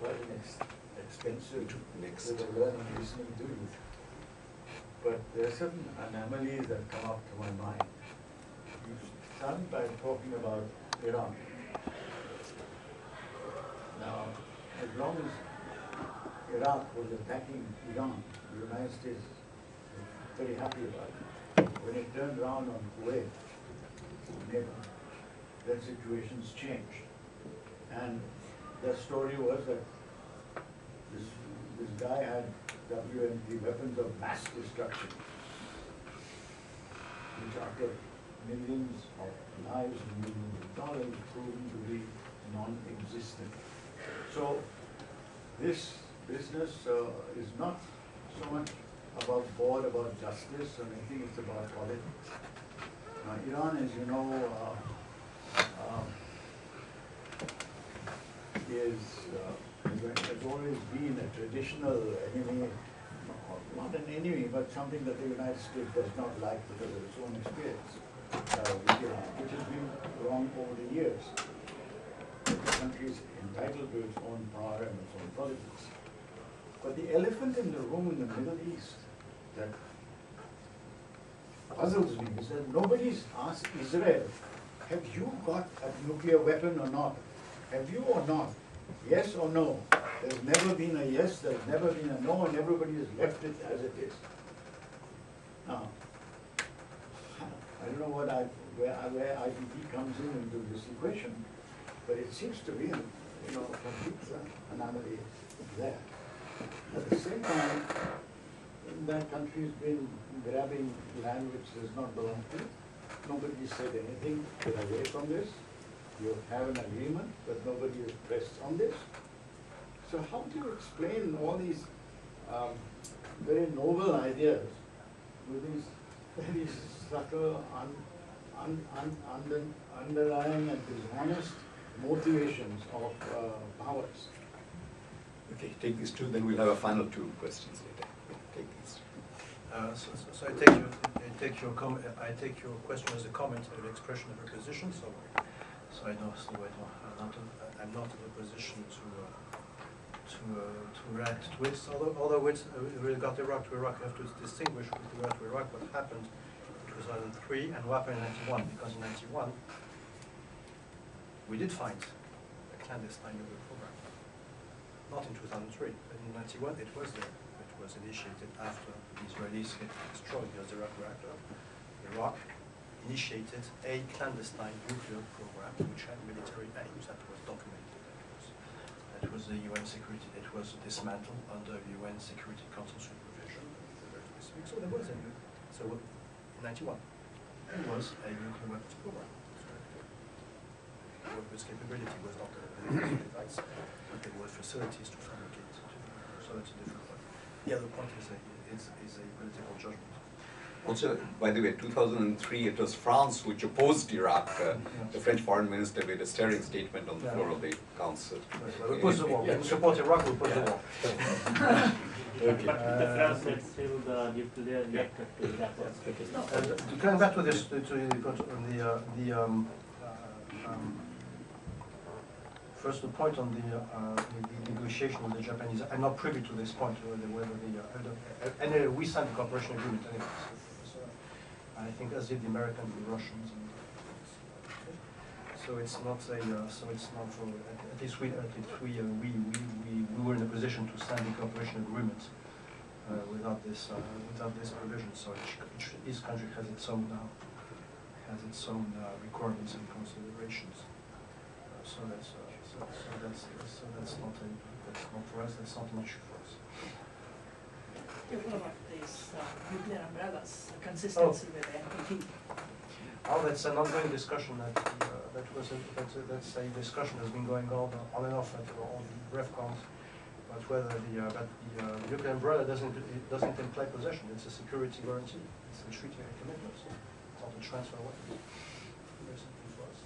quite an ex- expensive Next. bit of learning listening to you. But there are certain anomalies that come up to my mind. You started by talking about Iran. Now, as long as Iraq was attacking Iran, the United States was very happy about it. When it turned around on Kuwait, neighbor, then situations changed. And the story was that this, this guy had WMD weapons of mass destruction, which after millions of lives and millions of dollars proven to be non-existent. So this business uh, is not so much about war, about justice, or anything, it's about politics. Now, Iran, as you know, uh, um, is, uh, has always been a traditional enemy, not an enemy, but something that the United States does not like because of its own experience uh, which has been wrong over the years. The country is entitled to its own power and its own politics. But the elephant in the room in the Middle East that puzzles me is that nobody's asked Israel, have you got a nuclear weapon or not? Have you or not? Yes or no? There's never been a yes, there's never been a no, and everybody has left it as it is. Now, I don't know what I, where, where NPT comes in into this equation, but it seems to be, you know, a complete anomaly there. At the same time, that country's been grabbing land which does not belong to it. Nobody said anything, get away from this. You have an agreement, but nobody is pressed on this. So how do you explain all these um, very noble ideas with these very subtle, un, un, un, under, underlying and dishonest motivations of uh, powers? Okay, take these two, then we'll have a final two questions later. Take these. Uh, So so- so I take your, I take your com, I take your question as a comment, an expression of a position, so, so I know, so I don't, I'm not, I'm not in a position to, uh, to, uh, to react to it, although, although with, uh, with regard to Iraq, to Iraq, you have to distinguish with to Iraq what happened in two thousand three and what happened in ninety-one, because in ninety-one, we did find a clandestine nuclear program. Not in two thousand three, but in ninety-one, it was there. It was initiated after the Israelis had destroyed the Osirak reactor. Iraq initiated a clandestine nuclear program which had military aims that was documented. That was, the UN security, it was dismantled under UN Security Council supervision. So there was a, nu- so in ninety-one, there was a nuclear weapons program. Weapons capability was not a device, but there were facilities to fabricate. So that's a different one. The other point is a, is, is a political judgment. Also, by the way, 2003, it was France which opposed Iraq. Uh, The French foreign minister made a stirring statement on the floor of the council. We oppose the war, we support Iraq, we oppose the war. But the France said still the nuclear reactor. To that was Uh, Coming back to this, to to the, the, uh, the, um, uh, um, first the point on the, uh, the the negotiation with the Japanese, I'm not privy to this point, whether, whether the, uh, I don't- uh, and uh, we signed the cooperation agreement anyway, so, so, I think as did the Americans, and the Russians, so it's not a, uh, so it's not, uh, at least we, at least we, uh, we, we, we we were in a position to sign the cooperation agreement uh, without this, uh, without this provision, so each, each, each country has its own, uh, has its own uh, requirements and considerations. So that's, so, so that's, so that's not a, that's not for us, that's not an issue for us. Yeah, What about these uh, nuclear umbrellas, consistency with? Oh, that's an ongoing discussion at, the, uh, that was, a- that's, a- that's a discussion that's been going on, on and off at all the RevCons, but whether the, uh, but the uh, nuclear umbrella doesn't, it doesn't imply possession, it's a security guarantee, it's a treaty and commitment, so it's not a transfer of weapons. Very simple for us.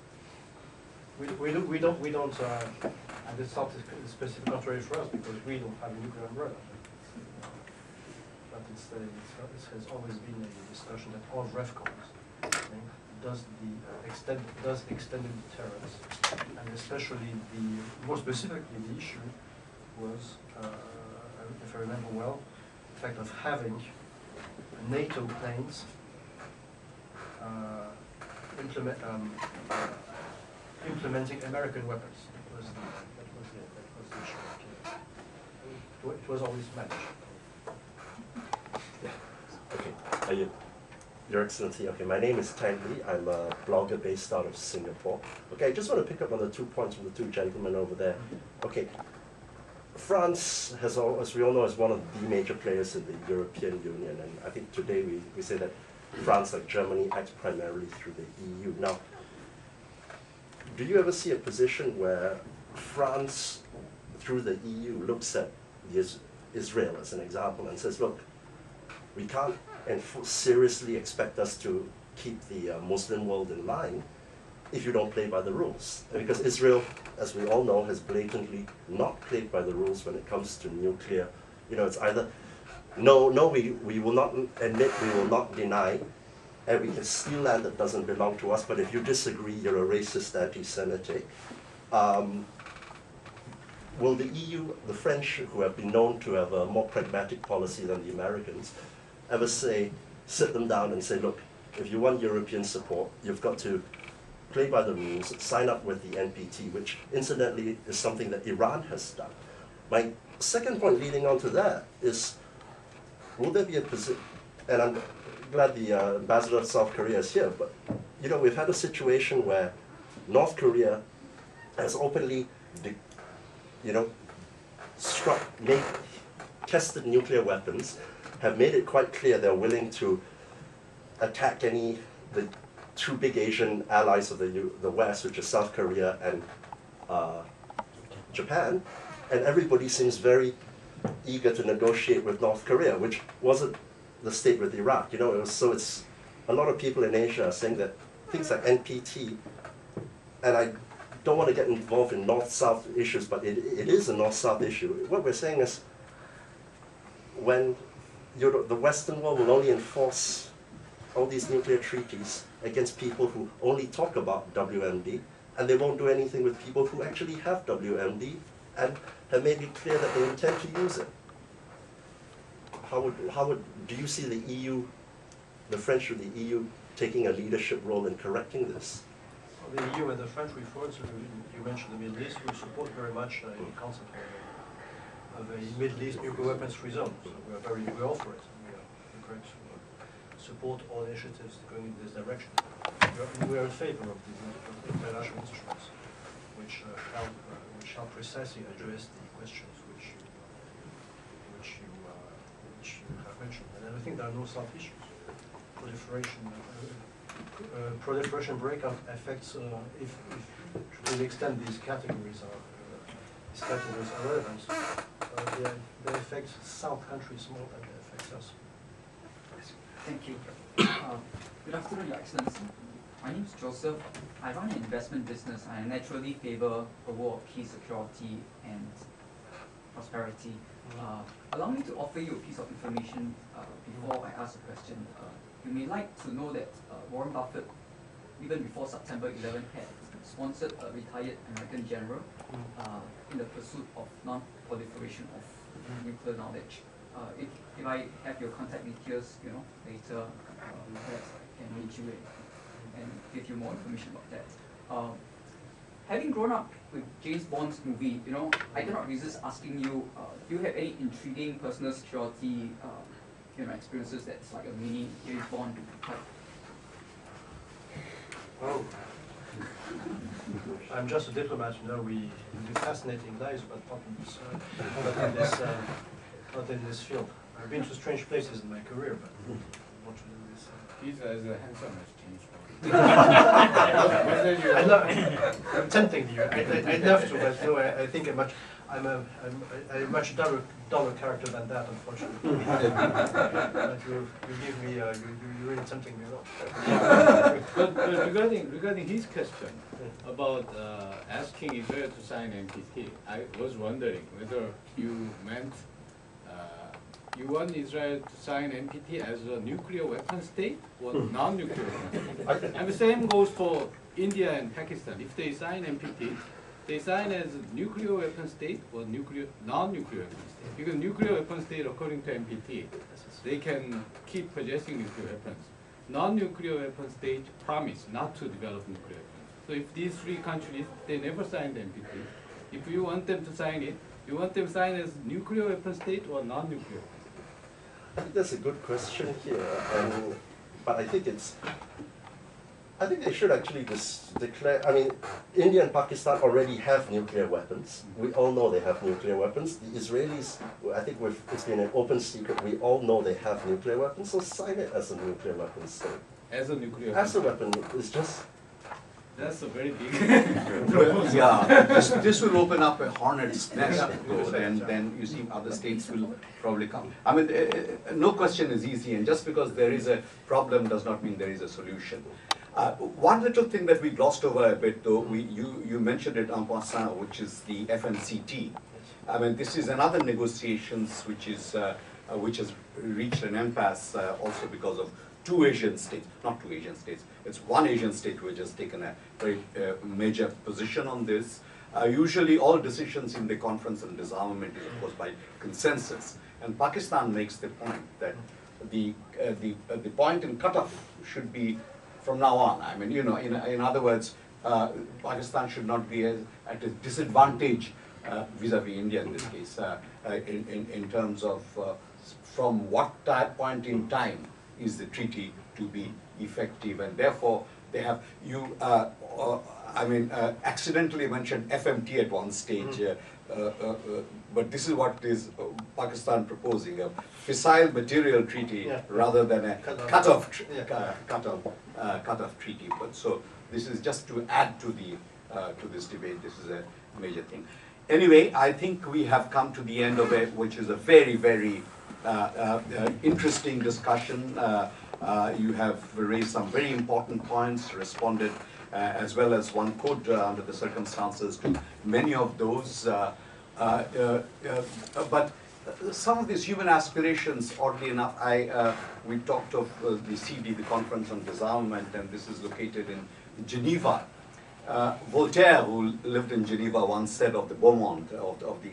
We, we don't, we don't, we don't, uh, and it's not a specific contrary for us, because we don't have a nuclear umbrella. It's, it has always been a discussion that all RevCons, okay, does the extend, does extended deterrence, and especially the, more specifically, the issue was, uh, if I remember well, the fact of having NATO planes uh, implement, um, uh, implementing American weapons. That was the, that was the, that was the issue. It It was always managed. Okay, are you, Your Excellency, okay, my name is Tang Li, I'm a blogger based out of Singapore. Okay, I just want to pick up on the two points from the two gentlemen over there. Okay, France has, al- as we all know, is one of the major players in the European Union, and I think today we, we say that France, like Germany, acts primarily through the EU. Now, do you ever see a position where France, through the EU, looks at Israel as an example and says, look, we can't and seriously expect us to keep the uh, Muslim world in line if you don't play by the rules. Because Israel, as we all know, has blatantly not played by the rules when it comes to nuclear. You know, it's either no, no, we, we will not admit, we will not deny, and we can steal land that doesn't belong to us, but if you disagree, you're a racist anti-Semitic. Um, will the EU, the French, who have been known to have a more pragmatic policy than the Americans, ever say, sit them down and say, look, if you want European support, you've got to play by the rules, sign up with the NPT, which incidentally is something that Iran has done. My second point leading on to that is, will there be a position, and I'm glad the uh, ambassador of South Korea is here, but you know, we've had a situation where North Korea has openly, you know, struck, tested nuclear weapons, have made it quite clear they're willing to attack any the two big Asian allies of the U- the West, which is South Korea and uh, Japan, and everybody seems very eager to negotiate with North Korea, which wasn't the state with Iraq. You know, it was, so it's a lot of people in Asia are saying that things like NPT, and I don't want to get involved in North-South issues, but it, it is a North-South issue. What we're saying is, when The Western world will only enforce all these nuclear treaties against people who only talk about WMD, and they won't do anything with people who actually have WMD and have made it clear that they intend to use it. How would, how would, do you see the EU, the French or the EU taking a leadership role in correcting this? Well, The EU and the French reforms, you mentioned the Middle East, we support very much uh, the concept of a, Middle East nuclear weapons free zone. So we are very, we are for it. We are we're to support all initiatives going in this direction. We are, we are in favor of these the international instruments, which uh, help, uh, which help precisely address the questions which you, which you, uh, which you have mentioned. And I think there are no soft issues. Proliferation, uh, uh, proliferation breakout affects, uh, if, if, to the extent these categories are, uh, these categories are relevant, uh, they, they affect South countries more than they affect us. Thank you. Uh, Good afternoon, Your Excellency. My name is Joseph. I run an investment business. and I naturally favor a world of peace, security, and prosperity. Uh, Allow me to offer you a piece of information uh, before I ask a question. Uh, You may like to know that uh, Warren Buffett, even before September 11, had sponsored a retired American general uh, in the pursuit of non-proliferation of nuclear knowledge. Uh, if, if I have your contact details, you know, later, uh, perhaps I can reach you and, and give you more information about that. Um, having grown up with James Bond's movie, you know, I cannot resist asking you, uh, do you have any intriguing personal security, uh, you know, experiences that's like a mini James Bond type? Oh. I'm just a diplomat, you know, we do fascinating lives, but not in this, uh, not in this, uh, not in this field. I've been to strange places in my career, but not in this. uh, He's as handsome as I love, I'm tempting you. I, I, I'd love to, but no, I, I think I'm much, I'm a, I'm a, a much duller, duller character than that, unfortunately. But you, you give me, uh, you, you- you really tempting me a lot. But, but regarding, regarding his question about uh, asking Israel to sign NPT, I was wondering whether you meant, you want Israel to sign NPT as a nuclear weapon state or non-nuclear weapon? And the same goes for India and Pakistan. If they sign NPT, they sign as nuclear weapon state or nuclear, non-nuclear weapon state. Because nuclear weapon state, according to NPT, they can keep possessing nuclear weapons. Non-nuclear weapon state promise not to develop nuclear weapons. So if these three countries, they never signed NPT, if you want them to sign it, you want them to sign as nuclear weapon state or non-nuclear? I think that's a good question here, and, but I think it's, I think they should actually dis- declare, I mean, India and Pakistan already have nuclear weapons. We all know they have nuclear weapons. The Israelis, I think we've, it's been an open secret, we all know they have nuclear weapons, so sign it as a nuclear weapon state. As a nuclear As a weapon. weapon, it's just, That's a very big. Yeah, this, this will open up a hornet's nest, though, then, then you see other states will probably come. I mean, uh, uh, no question is easy, and just because there is a problem does not mean there is a solution. Uh, One little thing that we glossed over a bit, though, we, you, you mentioned it en passant, which is the FMCT. I mean, this is another negotiations which is, uh, uh, which has reached an impasse uh, also because of two Asian states, not two Asian states, it's one Asian state which has taken a very uh, major position on this. Uh, usually all decisions in the conference on disarmament is of course by consensus. And Pakistan makes the point that the, uh, the, uh, the point in cutoff should be from now on. I mean, you know, in, in other words, uh, Pakistan should not be at a disadvantage uh, vis-à-vis India in this case, in, in, in terms of from what point in time is the treaty to be effective, and therefore they have you. Uh, uh, I mean, uh, accidentally mentioned FMT at one stage, uh, uh, uh, uh, but this is what is Pakistan proposing: a fissile material treaty Yeah. rather than a Cut-off. cut-off Yeah. uh, cut-off uh, cut-off treaty. But so this is just to add to the uh, to this debate. This is a major thing. Anyway, I think we have come to the end of it, which is a very very interesting discussion. Uh, uh, you have raised some very important points, responded uh, as well as one could uh, under the circumstances to many of those. Uh, uh, uh, uh, but uh, some of these human aspirations, oddly enough, I uh, we talked of uh, the CD, the Conference on Disarmament, and this is located in Geneva. Uh, Voltaire, who lived in Geneva, once said of the beau monde, of, of the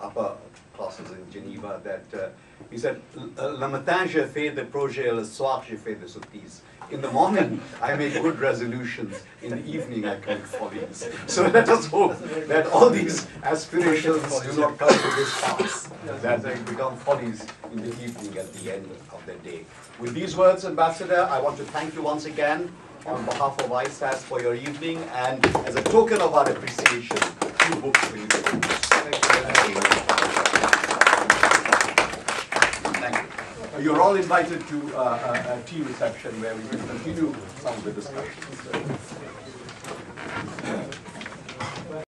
upper classes in Geneva, that uh, he said, Le matin j'ai fait des projets, le soir j'ai fait des sottises. In the morning, I make good resolutions. In the evening, I commit follies. So let us hope that all these aspirations do not come to this pass, that they become follies in the evening at the end of the day. With these words, Ambassador, I want to thank you once again on behalf of ISAS for your evening, and as a token of our appreciation, two books for you. Thank you. Thank you. You're all invited to uh, a a tea reception where we will continue some of the discussions.